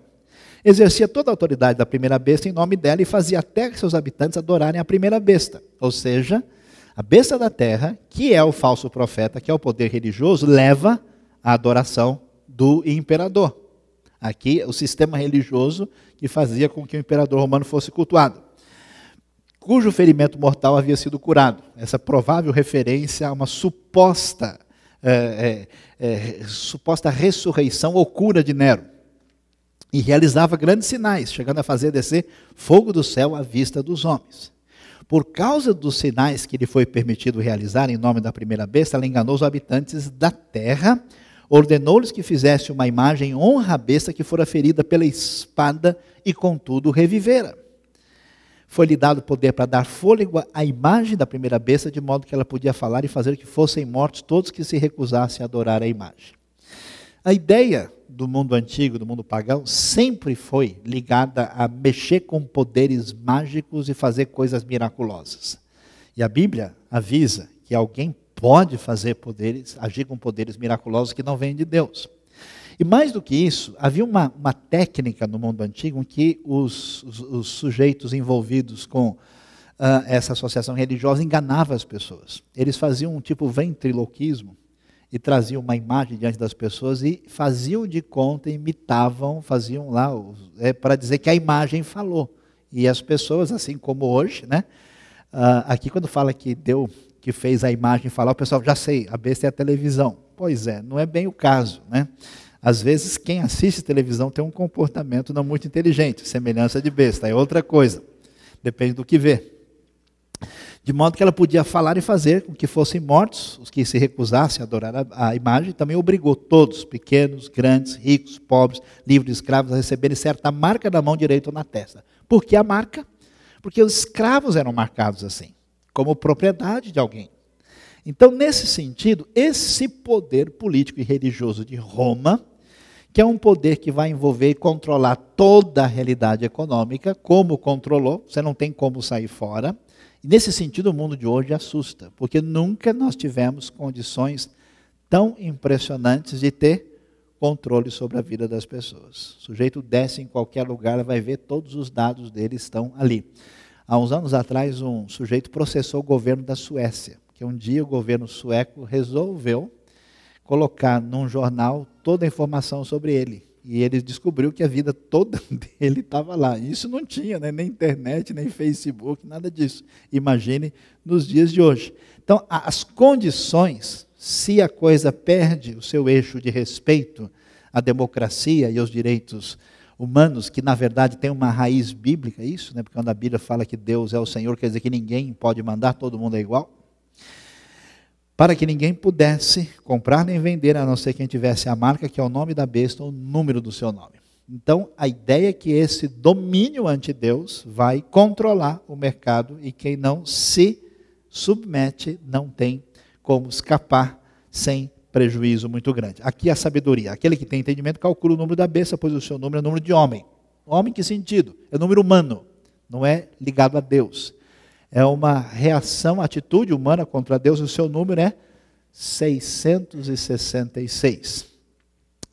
Exercia toda a autoridade da primeira besta em nome dela e fazia até que seus habitantes adorarem a primeira besta. Ou seja, a besta da terra, que é o falso profeta, que é o poder religioso, leva à adoração do imperador. Aqui, o sistema religioso que fazia com que o imperador romano fosse cultuado, cujo ferimento mortal havia sido curado. Essa provável referência a uma suposta, é, é, é, suposta ressurreição ou cura de Nero. E realizava grandes sinais, chegando a fazer descer fogo do céu à vista dos homens. Por causa dos sinais que lhe foi permitido realizar em nome da primeira besta, ela enganou os habitantes da terra, ordenou-lhes que fizessem uma imagem em honra à besta que fora ferida pela espada e contudo revivera. Foi-lhe dado poder para dar fôlego à imagem da primeira besta, de modo que ela podia falar e fazer que fossem mortos todos que se recusassem a adorar a imagem. A ideia do mundo antigo, do mundo pagão, sempre foi ligada a mexer com poderes mágicos e fazer coisas miraculosas. E a Bíblia avisa que alguém pode fazer poderes, agir com poderes miraculosos que não vêm de Deus. E mais do que isso, havia uma, uma técnica no mundo antigo em que os, os, os sujeitos envolvidos com uh, essa associação religiosa enganavam as pessoas. Eles faziam um tipo ventriloquismo, e traziam uma imagem diante das pessoas e faziam de conta, imitavam, faziam lá, é, para dizer que a imagem falou. E as pessoas, assim como hoje, né? Uh, aqui quando fala que deu, que fez a imagem falar, o pessoal já sei, a besta é a televisão. Pois é, não é bem o caso, né? Às vezes quem assiste televisão tem um comportamento não muito inteligente, semelhança de besta, é outra coisa. Depende do que vê de modo que ela podia falar e fazer com que fossem mortos os que se recusassem a adorar a, a imagem, também obrigou todos, pequenos, grandes, ricos, pobres, livres, escravos, a receberem certa marca da mão direita ou na testa. Por que a marca? Porque os escravos eram marcados assim, como propriedade de alguém. Então, nesse sentido, esse poder político e religioso de Roma, que é um poder que vai envolver e controlar toda a realidade econômica, como controlou, você não tem como sair fora, e nesse sentido, o mundo de hoje assusta, porque nunca nós tivemos condições tão impressionantes de ter controle sobre a vida das pessoas. O sujeito desce em qualquer lugar, vai ver todos os dados dele estão ali. Há uns anos atrás, um sujeito processou o governo da Suécia, que um dia o governo sueco resolveu colocar num jornal toda a informação sobre ele. E ele descobriu que a vida toda (laughs) dele estava lá. Isso não tinha né? nem internet, nem Facebook, nada disso. Imagine nos dias de hoje. Então, as condições, se a coisa perde o seu eixo de respeito à democracia e aos direitos humanos, que na verdade tem uma raiz bíblica, isso, né? porque quando a Bíblia fala que Deus é o Senhor, quer dizer que ninguém pode mandar, todo mundo é igual para que ninguém pudesse comprar nem vender, a não ser quem tivesse a marca, que é o nome da besta, ou o número do seu nome. Então, a ideia é que esse domínio ante Deus vai controlar o mercado e quem não se submete não tem como escapar sem prejuízo muito grande. Aqui a sabedoria. Aquele que tem entendimento calcula o número da besta, pois o seu número é o número de homem. Homem, que sentido? É número humano, não é ligado a Deus é uma reação, atitude humana contra Deus, o seu número é 666,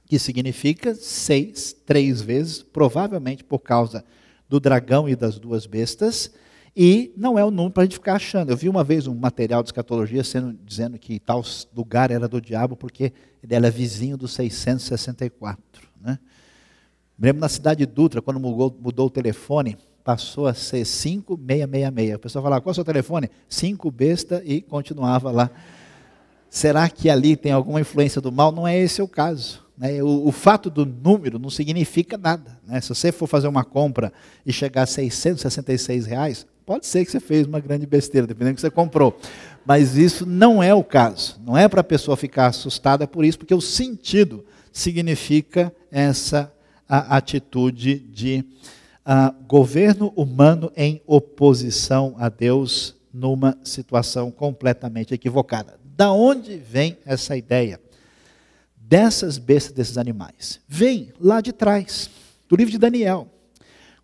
que significa seis, três vezes, provavelmente por causa do dragão e das duas bestas, e não é um número para a gente ficar achando. Eu vi uma vez um material de escatologia sendo, dizendo que tal lugar era do diabo porque ele era vizinho do 664. Né? Me lembro na cidade de Dutra, quando mudou, mudou o telefone, passou a ser 5666. A pessoa falava, qual é o seu telefone? 5 besta e continuava lá. Será que ali tem alguma influência do mal? Não é esse o caso. Né? O, o, fato do número não significa nada. Né? Se você for fazer uma compra e chegar a 666 reais, pode ser que você fez uma grande besteira, dependendo do que você comprou. Mas isso não é o caso. Não é para a pessoa ficar assustada por isso, porque o sentido significa essa atitude de uh, governo humano em oposição a Deus numa situação completamente equivocada. Da onde vem essa ideia dessas bestas, desses animais? Vem lá de trás, do livro de Daniel.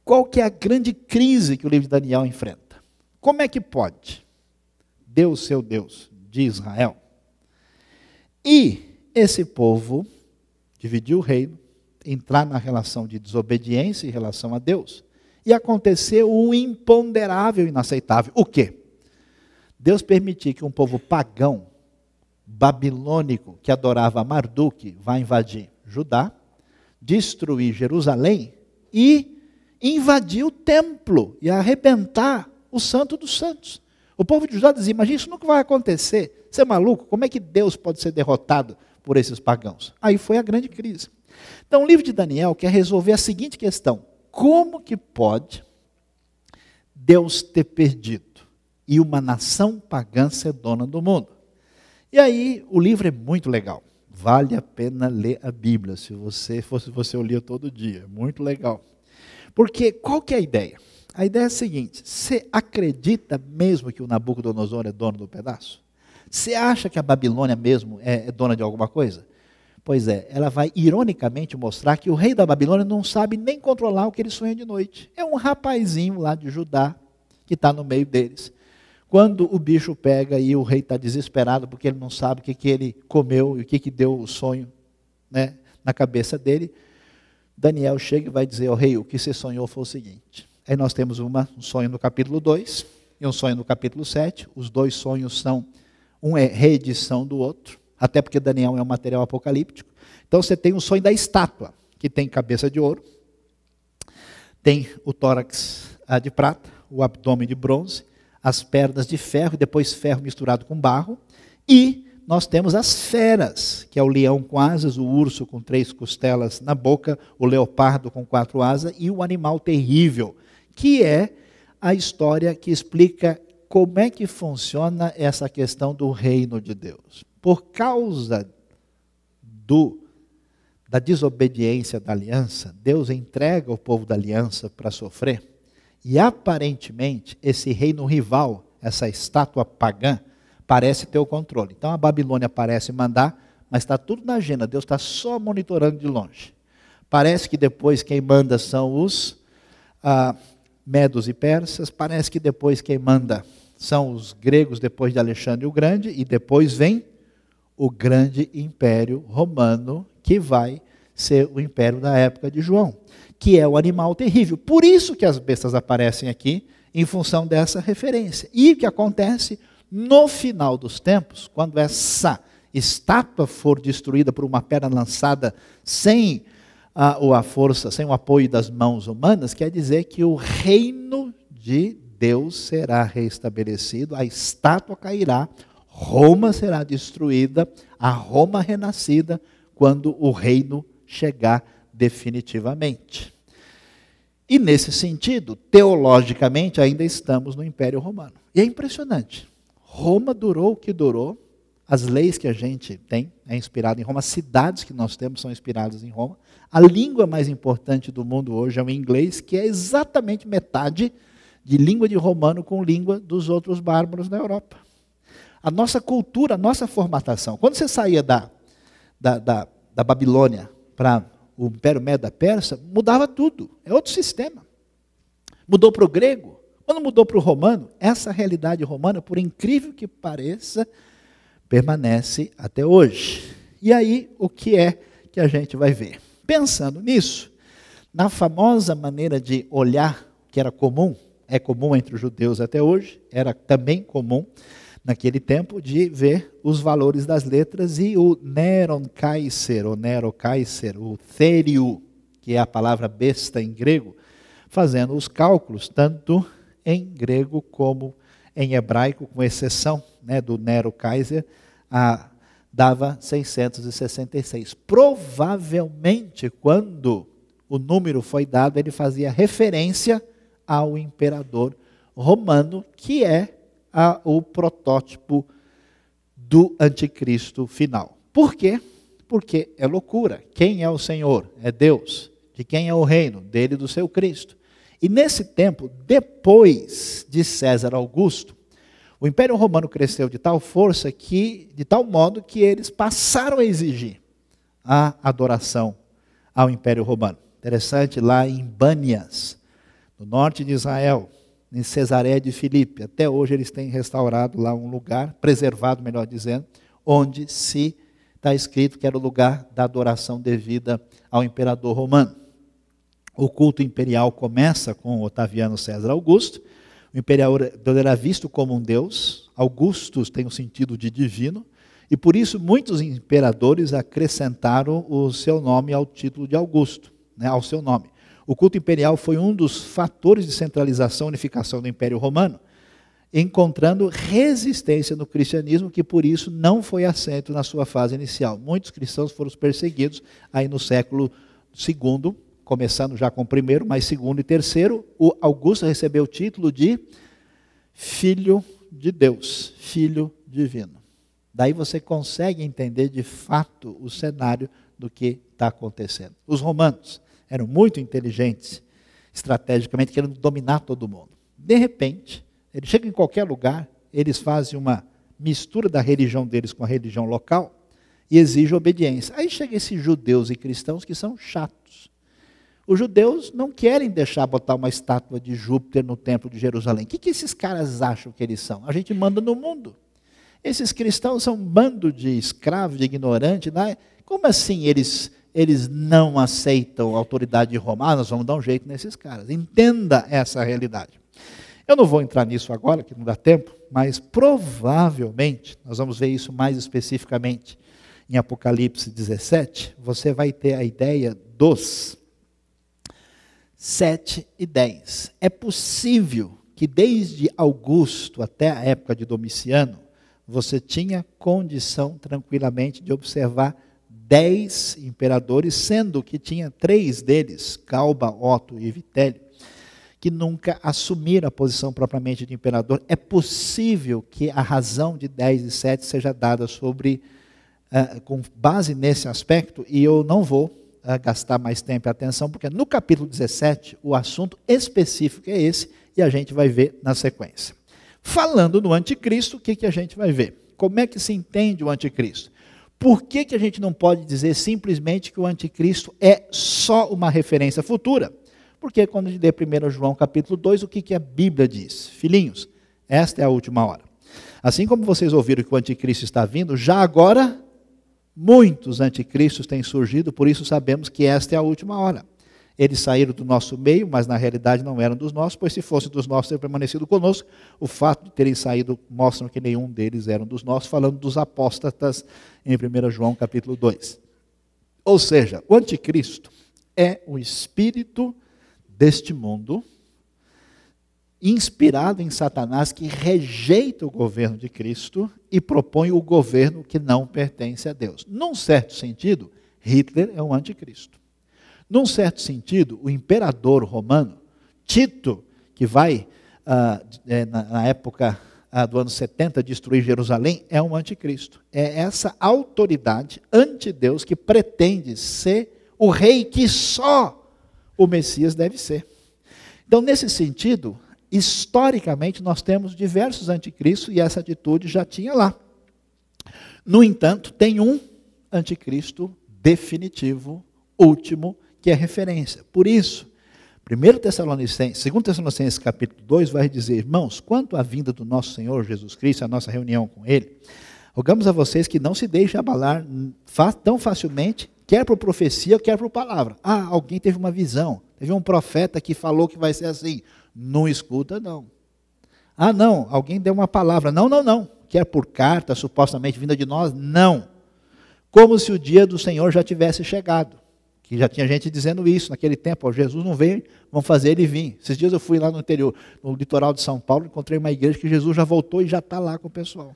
Qual que é a grande crise que o livro de Daniel enfrenta? Como é que pode Deus, seu Deus, de Israel, e esse povo dividir o reino, entrar na relação de desobediência em relação a Deus, e aconteceu o imponderável, inaceitável. O quê? Deus permitir que um povo pagão, babilônico, que adorava Marduk, vá invadir Judá, destruir Jerusalém e invadir o templo e arrebentar o Santo dos Santos. O povo de Judá dizia: Imagina, isso nunca vai acontecer. Você é maluco? Como é que Deus pode ser derrotado por esses pagãos? Aí foi a grande crise. Então, o livro de Daniel quer resolver a seguinte questão: Como que pode Deus ter perdido e uma nação pagã ser dona do mundo? E aí, o livro é muito legal. Vale a pena ler a Bíblia, se você fosse você eu lia todo dia. É muito legal. Porque qual que é a ideia? A ideia é a seguinte: você acredita mesmo que o Nabucodonosor é dono do pedaço? Você acha que a Babilônia mesmo é, é dona de alguma coisa? Pois é, ela vai ironicamente mostrar que o rei da Babilônia não sabe nem controlar o que ele sonha de noite. É um rapazinho lá de Judá que está no meio deles. Quando o bicho pega e o rei está desesperado porque ele não sabe o que, que ele comeu e o que, que deu o sonho né, na cabeça dele, Daniel chega e vai dizer ao rei: O que você sonhou foi o seguinte. Aí nós temos uma, um sonho no capítulo 2 e um sonho no capítulo 7. Os dois sonhos são, um é reedição do outro, até porque Daniel é um material apocalíptico. Então você tem o sonho da estátua, que tem cabeça de ouro, tem o tórax ah, de prata, o abdômen de bronze, as pernas de ferro, depois ferro misturado com barro, e nós temos as feras, que é o leão com asas, o urso com três costelas na boca, o leopardo com quatro asas e o animal terrível, que é a história que explica como é que funciona essa questão do reino de Deus. Por causa do da desobediência da aliança, Deus entrega o povo da aliança para sofrer. E aparentemente, esse reino rival, essa estátua pagã, parece ter o controle. Então a Babilônia parece mandar, mas está tudo na agenda. Deus está só monitorando de longe. Parece que depois quem manda são os ah, medos e persas, parece que depois quem manda são os gregos depois de Alexandre o Grande, e depois vem o grande império romano, que vai ser o império da época de João, que é o animal terrível. Por isso que as bestas aparecem aqui, em função dessa referência. E o que acontece no final dos tempos, quando essa estátua for destruída por uma pedra lançada sem a, a força, sem o apoio das mãos humanas, quer dizer que o reino de Deus será restabelecido, a estátua cairá, Roma será destruída, a Roma renascida, quando o reino chegar definitivamente. E nesse sentido, teologicamente, ainda estamos no Império Romano. E é impressionante. Roma durou o que durou, as leis que a gente tem é inspirada em Roma, as cidades que nós temos são inspiradas em Roma. A língua mais importante do mundo hoje é o inglês, que é exatamente metade de língua de romano com língua dos outros bárbaros da Europa. A nossa cultura, a nossa formatação. Quando você saía da, da, da, da Babilônia para o Império Médio da Pérsia, mudava tudo. É outro sistema. Mudou para o grego. Quando mudou para o romano, essa realidade romana, por incrível que pareça, permanece até hoje. E aí, o que é que a gente vai ver? Pensando nisso, na famosa maneira de olhar, que era comum, é comum entre os judeus até hoje, era também comum naquele tempo de ver os valores das letras e o Neron Kaiser, o Nero Kaiser, o Therio, que é a palavra besta em grego, fazendo os cálculos tanto em grego como em hebraico, com exceção né, do Nero Kaiser, a, dava 666. Provavelmente, quando o número foi dado, ele fazia referência ao imperador romano, que é a, o protótipo do anticristo final. Por quê? Porque é loucura. Quem é o Senhor? É Deus. De quem é o reino? Dele do seu Cristo. E nesse tempo, depois de César Augusto, O Império Romano cresceu de tal força que, de tal modo que eles passaram a exigir a adoração ao Império Romano. Interessante, lá em Banias, no norte de Israel, em Cesareia de Filipe, até hoje eles têm restaurado lá um lugar, preservado, melhor dizendo, onde se está escrito que era o lugar da adoração devida ao imperador romano. O culto imperial começa com Otaviano César Augusto, o imperador era visto como um deus, Augustus tem o um sentido de divino, e por isso muitos imperadores acrescentaram o seu nome ao título de Augusto, né, ao seu nome. O culto imperial foi um dos fatores de centralização e unificação do Império Romano, encontrando resistência no cristianismo, que por isso não foi aceito na sua fase inicial. Muitos cristãos foram perseguidos aí no século II, começando já com o primeiro, mas segundo e terceiro, o Augusto recebeu o título de Filho de Deus, Filho divino. Daí você consegue entender de fato o cenário do que está acontecendo. Os romanos eram muito inteligentes, estrategicamente, querendo dominar todo mundo. De repente, eles chegam em qualquer lugar, eles fazem uma mistura da religião deles com a religião local e exigem obediência. Aí chegam esses judeus e cristãos que são chatos. Os judeus não querem deixar botar uma estátua de Júpiter no templo de Jerusalém. O que, que esses caras acham que eles são? A gente manda no mundo. Esses cristãos são um bando de escravos, de ignorantes. Né? Como assim eles, eles não aceitam a autoridade romana? Ah, nós vamos dar um jeito nesses caras. Entenda essa realidade. Eu não vou entrar nisso agora, que não dá tempo, mas provavelmente, nós vamos ver isso mais especificamente em Apocalipse 17, você vai ter a ideia dos 7 e 10. É possível que desde Augusto até a época de Domiciano, você tinha condição tranquilamente de observar dez imperadores, sendo que tinha três deles, Calba, Otto e Vitélio, que nunca assumiram a posição propriamente de imperador. É possível que a razão de 10 e 7 seja dada sobre, uh, com base nesse aspecto, e eu não vou gastar mais tempo e atenção, porque no capítulo 17 o assunto específico é esse e a gente vai ver na sequência. Falando no anticristo, o que, que a gente vai ver? Como é que se entende o anticristo? Por que, que a gente não pode dizer simplesmente que o anticristo é só uma referência futura? Porque quando a gente lê 1 João capítulo 2, o que, que a Bíblia diz? Filhinhos, esta é a última hora. Assim como vocês ouviram que o anticristo está vindo, já agora Muitos anticristos têm surgido, por isso sabemos que esta é a última hora. Eles saíram do nosso meio, mas na realidade não eram dos nossos, pois se fossem dos nossos, teriam permanecido conosco. O fato de terem saído mostra que nenhum deles eram dos nossos, falando dos apóstatas em 1 João capítulo 2. Ou seja, o anticristo é o espírito deste mundo inspirado em Satanás que rejeita o governo de Cristo e propõe o governo que não pertence a Deus. Num certo sentido, Hitler é um anticristo. Num certo sentido, o imperador romano, Tito, que vai, ah, é, na, na, época ah, do ano 70, destruir Jerusalém, é um anticristo. É essa autoridade anti-Deus que pretende ser o rei que só o Messias deve ser. Então, nesse sentido, historicamente, nós temos diversos anticristos e essa atitude já tinha lá. No entanto, tem um anticristo definitivo, último, que é referência. Por isso, 1 Tessalonicenses, 2 Tessalonicenses capítulo 2 vai dizer, irmãos, quanto à vinda do nosso Senhor Jesus Cristo, a nossa reunião com Ele, rogamos a vocês que não se deixem abalar tão facilmente, quer por profecia, quer por palavra. Ah, alguém teve uma visão, teve um profeta que falou que vai ser assim. Não escuta, não. Ah, não, alguém deu uma palavra. Não, não, não. Quer por carta, supostamente vinda de nós? Não. Como se o dia do Senhor já tivesse chegado. Que já tinha gente dizendo isso naquele tempo. Jesus não veio, vamos fazer ele vir. Esses dias eu fui lá no interior, no litoral de São Paulo, encontrei uma igreja que Jesus já voltou e já está lá com o pessoal.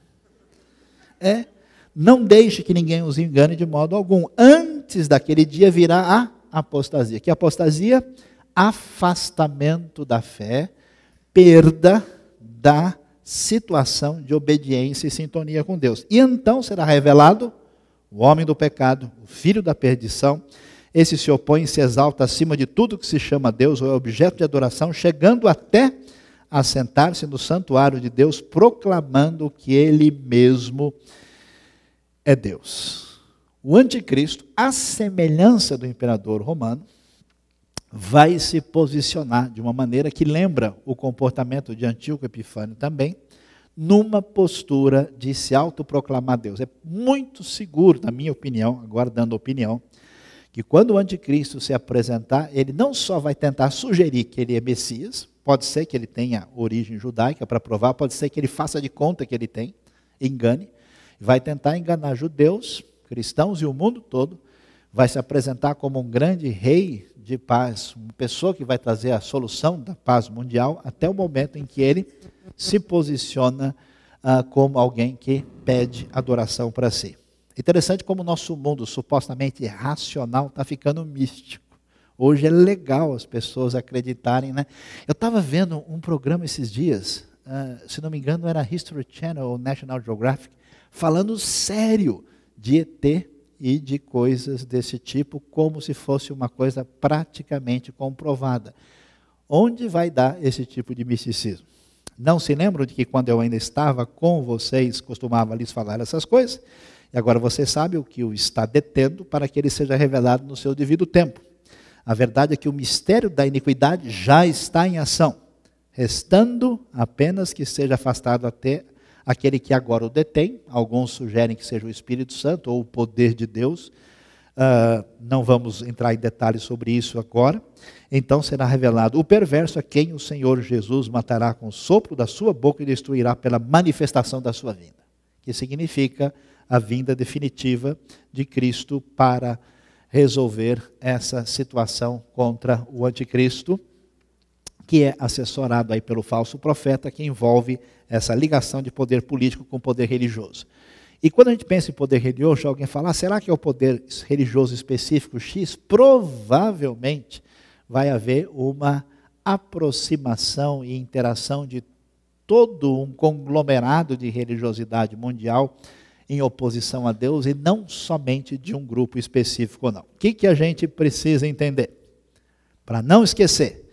É. Não deixe que ninguém os engane de modo algum. Antes daquele dia virá a apostasia. Que apostasia? afastamento da fé, perda da situação de obediência e sintonia com Deus. E então será revelado o homem do pecado, o filho da perdição. Esse se opõe e se exalta acima de tudo que se chama Deus ou é objeto de adoração, chegando até a sentar-se no santuário de Deus, proclamando que ele mesmo é Deus. O anticristo, à semelhança do imperador romano, vai se posicionar de uma maneira que lembra o comportamento de Antíoco Epifânio também, numa postura de se autoproclamar Deus. É muito seguro, na minha opinião, agora dando opinião, que quando o anticristo se apresentar, ele não só vai tentar sugerir que ele é Messias, pode ser que ele tenha origem judaica para provar, pode ser que ele faça de conta que ele tem, engane, vai tentar enganar judeus, cristãos e o mundo todo, vai se apresentar como um grande rei de paz, uma pessoa que vai trazer a solução da paz mundial, até o momento em que ele se posiciona ah, como alguém que pede adoração para si. Interessante como o nosso mundo supostamente racional está ficando místico. Hoje é legal as pessoas acreditarem, né? Eu estava vendo um programa esses dias, uh, se não me engano era History Channel ou National Geographic, falando sério de ET e de coisas desse tipo, como se fosse uma coisa praticamente comprovada. Onde vai dar esse tipo de misticismo? Não se lembram de que quando eu ainda estava com vocês, costumava lhes falar essas coisas? E agora você sabe o que o está detendo para que ele seja revelado no seu devido tempo. A verdade é que o mistério da iniquidade já está em ação, restando apenas que seja afastado até aquele que agora o detém. Alguns sugerem que seja o Espírito Santo ou o poder de Deus. Uh, não vamos entrar em detalhes sobre isso agora. Então será revelado o perverso a quem o Senhor Jesus matará com o sopro da sua boca e destruirá pela manifestação da sua vinda. Que significa a vinda definitiva de Cristo para resolver essa situação contra o anticristo, que é assessorado aí pelo falso profeta, que envolve essa ligação de poder político com poder religioso. E quando a gente pensa em poder religioso, alguém fala, ah, será que é o poder religioso específico X? Provavelmente vai haver uma aproximação e interação de todo um conglomerado de religiosidade mundial em oposição a Deus e não somente de um grupo específico, não. O que, que a gente precisa entender? Para não esquecer,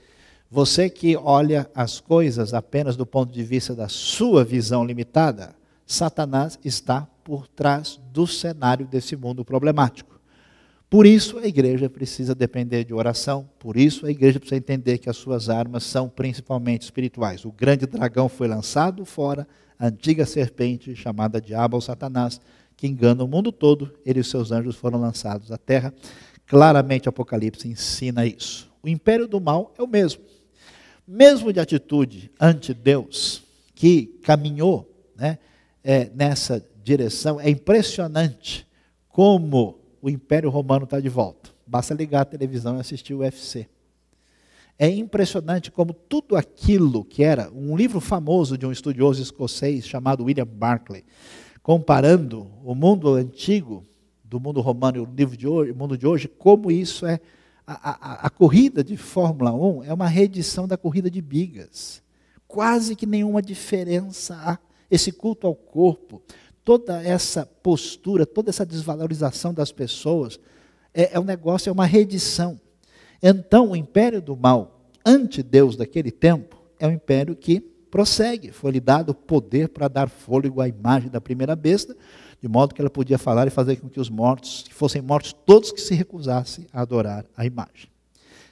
você que olha as coisas apenas do ponto de vista da sua visão limitada, Satanás está por trás do cenário desse mundo problemático. Por isso a igreja precisa depender de oração, por isso a igreja precisa entender que as suas armas são principalmente espirituais. O grande dragão foi lançado fora, a antiga serpente chamada Diabo ou Satanás, que engana o mundo todo, ele e seus anjos foram lançados à terra. Claramente, Apocalipse ensina isso. O império do mal é o mesmo. Mesmo de atitude ante Deus, que caminhou né, é, nessa direção, é impressionante como o Império Romano está de volta. Basta ligar a televisão e assistir o UFC. É impressionante como tudo aquilo que era um livro famoso de um estudioso escocês chamado William Barclay, comparando o mundo antigo do mundo romano e o livro de hoje, mundo de hoje, como isso é a, a, a corrida de Fórmula 1 é uma reedição da corrida de bigas. Quase que nenhuma diferença há. Esse culto ao corpo, toda essa postura, toda essa desvalorização das pessoas, é, é um negócio, é uma reedição. Então, o império do mal, ante Deus daquele tempo, é um império que prossegue. Foi-lhe dado poder para dar fôlego à imagem da primeira besta, de modo que ela podia falar e fazer com que os mortos, que fossem mortos todos que se recusassem a adorar a imagem.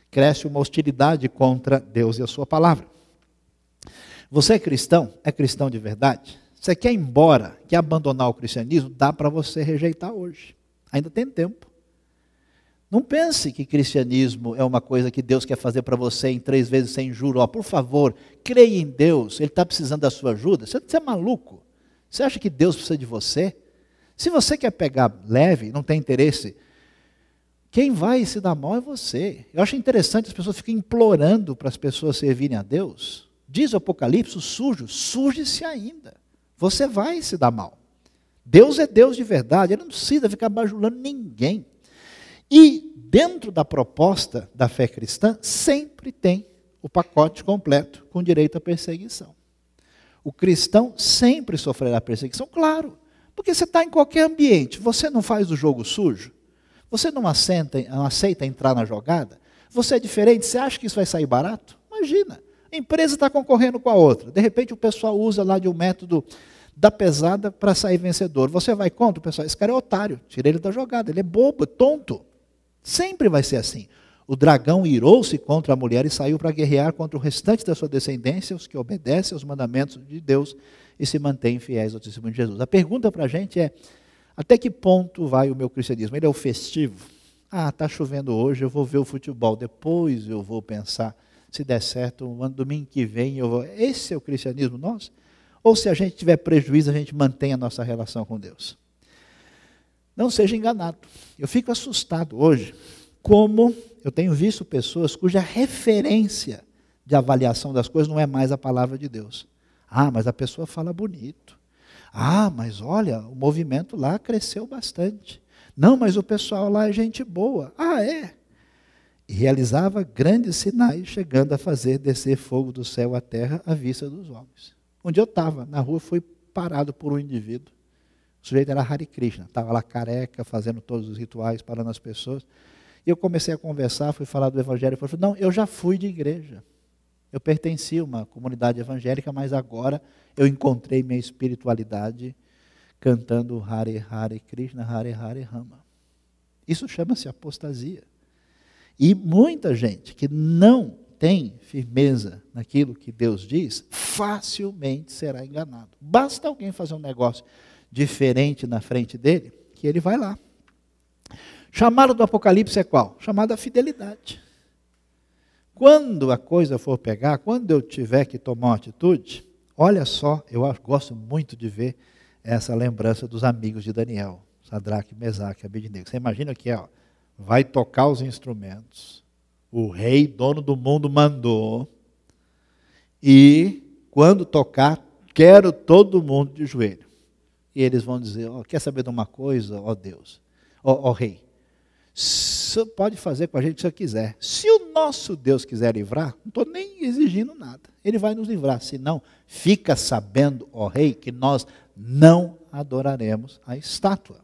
Cresce uma hostilidade contra Deus e a sua palavra. Você é cristão? É cristão de verdade? Você quer ir embora, quer abandonar o cristianismo? Dá para você rejeitar hoje. Ainda tem tempo. Não pense que cristianismo é uma coisa que Deus quer fazer para você em três vezes sem juro. Ó, por favor, creia em Deus, Ele está precisando da sua ajuda. Você, você é maluco? Você acha que Deus precisa de você? Se você quer pegar leve, não tem interesse, quem vai se dar mal é você. Eu acho interessante as pessoas ficam implorando para as pessoas servirem a Deus. Diz o Apocalipse, o sujo, suje-se ainda. Você vai se dar mal. Deus é Deus de verdade, Ele não precisa ficar bajulando ninguém. E dentro da proposta da fé cristã, sempre tem o pacote completo com direito à perseguição. O cristão sempre sofrerá perseguição, claro, porque você está em qualquer ambiente, você não faz o jogo sujo, você não aceita, não aceita entrar na jogada, você é diferente, você acha que isso vai sair barato? Imagina. empresa está concorrendo com a outra. De repente o pessoal usa lá de um método da pesada para sair vencedor. Você vai contra o pessoal? Esse cara é otário, tira ele da jogada, ele é bobo, é tonto. Sempre vai ser assim. O dragão irou-se contra a mulher e saiu para guerrear contra o restante da sua descendência, os que obedecem aos mandamentos de Deus e se mantêm fiéis ao testemunho de Jesus. A pergunta para a gente é: até que ponto vai o meu cristianismo? Ele é o festivo? Ah, está chovendo hoje, eu vou ver o futebol, depois eu vou pensar, se der certo, no domingo que vem eu vou. Esse é o cristianismo nosso? Ou se a gente tiver prejuízo, a gente mantém a nossa relação com Deus? Não seja enganado. Eu fico assustado hoje como eu tenho visto pessoas cuja referência de avaliação das coisas não é mais a palavra de Deus. Ah, mas a pessoa fala bonito. Ah, mas olha, o movimento lá cresceu bastante. Não, mas o pessoal lá é gente boa. Ah, é? E realizava grandes sinais, chegando a fazer descer fogo do céu à terra à vista dos homens. Onde eu estava, na rua, fui parado por um indivíduo. O sujeito era Hare Krishna, estava lá careca, fazendo todos os rituais, parando as pessoas. E eu comecei a conversar, fui falar do Evangelho, e falei, não, eu já fui de igreja. Eu pertencia a uma comunidade evangélica, mas agora eu encontrei minha espiritualidade cantando Hare Hare Krishna, Hare Hare Rama. Isso chama-se apostasia. E muita gente que não tem firmeza naquilo que Deus diz, facilmente será enganado. Basta alguém fazer um negócio diferente na frente dele, que ele vai lá. Chamado do Apocalipse é qual? Chamado a fidelidade. Quando a coisa for pegar, quando eu tiver que tomar uma atitude, olha só, eu gosto muito de ver essa lembrança dos amigos de Daniel, Sadraque, Mesaque, Abednego. Você imagina que ó, vai tocar os instrumentos, o rei, dono do mundo, mandou, e quando tocar, quero todo mundo de joelho. E eles vão dizer: oh, quer saber de uma coisa, ó Deus, ó, ó rei? Pode fazer com a gente o que você quiser. Se o nosso Deus quiser livrar, não estou nem exigindo nada. Ele vai nos livrar. Se não, fica sabendo, ó rei, que nós não adoraremos a estátua.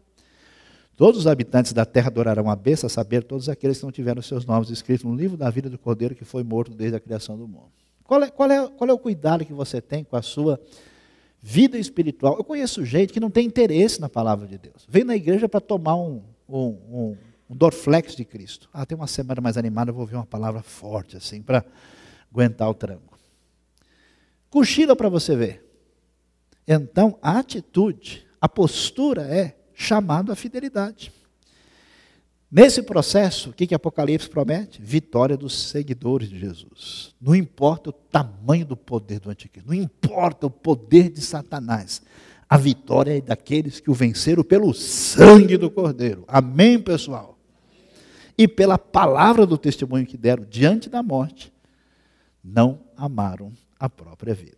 Todos os habitantes da terra adorarão a besta, a saber, todos aqueles que não tiveram seus nomes escritos no livro da vida do Cordeiro que foi morto desde a criação do mundo. Qual é, qual é, qual é o cuidado que você tem com a sua vida espiritual? Eu conheço gente que não tem interesse na palavra de Deus. Vem na igreja para tomar um, um, um um Dorflex de Cristo. Ah, tem uma semana mais animada, vou ouvir uma palavra forte assim, para aguentar o tranco. Cochila para você ver. Então, a atitude, a postura é chamado à fidelidade. Nesse processo, o que, que Apocalipse promete? Vitória dos seguidores de Jesus. Não importa o tamanho do poder do anticristo, não importa o poder de Satanás. A vitória é daqueles que o venceram pelo sangue do Cordeiro. Amém, pessoal? e pela palavra do testemunho que deram diante da morte, não amaram a própria vida.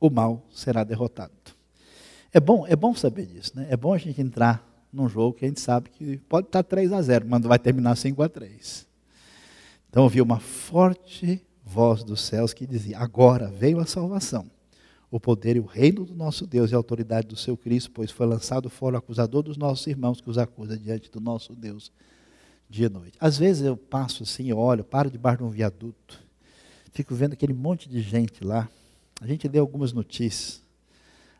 O mal será derrotado. É bom, é bom saber disso, né? É bom a gente entrar num jogo que a gente sabe que pode estar 3 a 0, mas vai terminar 5 a 3. Então ouvi uma forte voz dos céus que dizia: Agora veio a salvação o poder e o reino do nosso Deus e a autoridade do seu Cristo, pois foi lançado fora o acusador dos nossos irmãos que os acusa diante do nosso Deus dia e noite. Às vezes eu passo assim, eu olho, paro debaixo de um viaduto, fico vendo aquele monte de gente lá. A gente lê algumas notícias,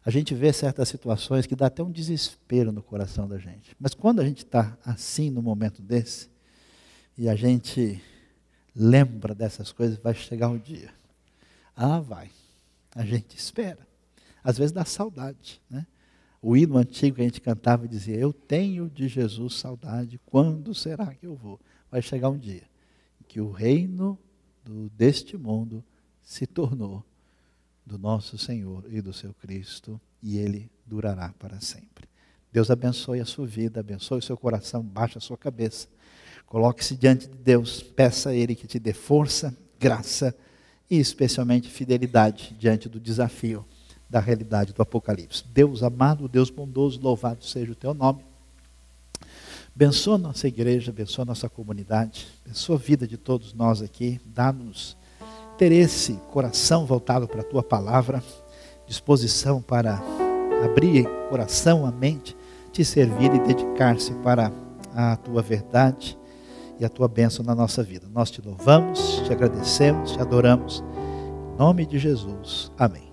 a gente vê certas situações que dá até um desespero no coração da gente. Mas quando a gente está assim no momento desse, e a gente lembra dessas coisas, vai chegar um dia. Ah, vai. A gente espera. Às vezes dá saudade. Né? O hino antigo que a gente cantava dizia: Eu tenho de Jesus saudade, quando será que eu vou? Vai chegar um dia que o reino do, deste mundo se tornou do nosso Senhor e do seu Cristo, e ele durará para sempre. Deus abençoe a sua vida, abençoe o seu coração, baixe a sua cabeça. Coloque-se diante de Deus, peça a Ele que te dê força, graça e especialmente fidelidade diante do desafio da realidade do Apocalipse. Deus amado, Deus bondoso, louvado seja o teu nome. Abençoa nossa igreja, abençoa nossa comunidade, abençoa a vida de todos nós aqui, dá-nos ter esse coração voltado para a tua palavra, disposição para abrir coração, a mente, te servir e dedicar-se para a tua verdade e a tua bênção na nossa vida. Nós te louvamos, te agradecemos, te adoramos. Em nome de Jesus. Amém.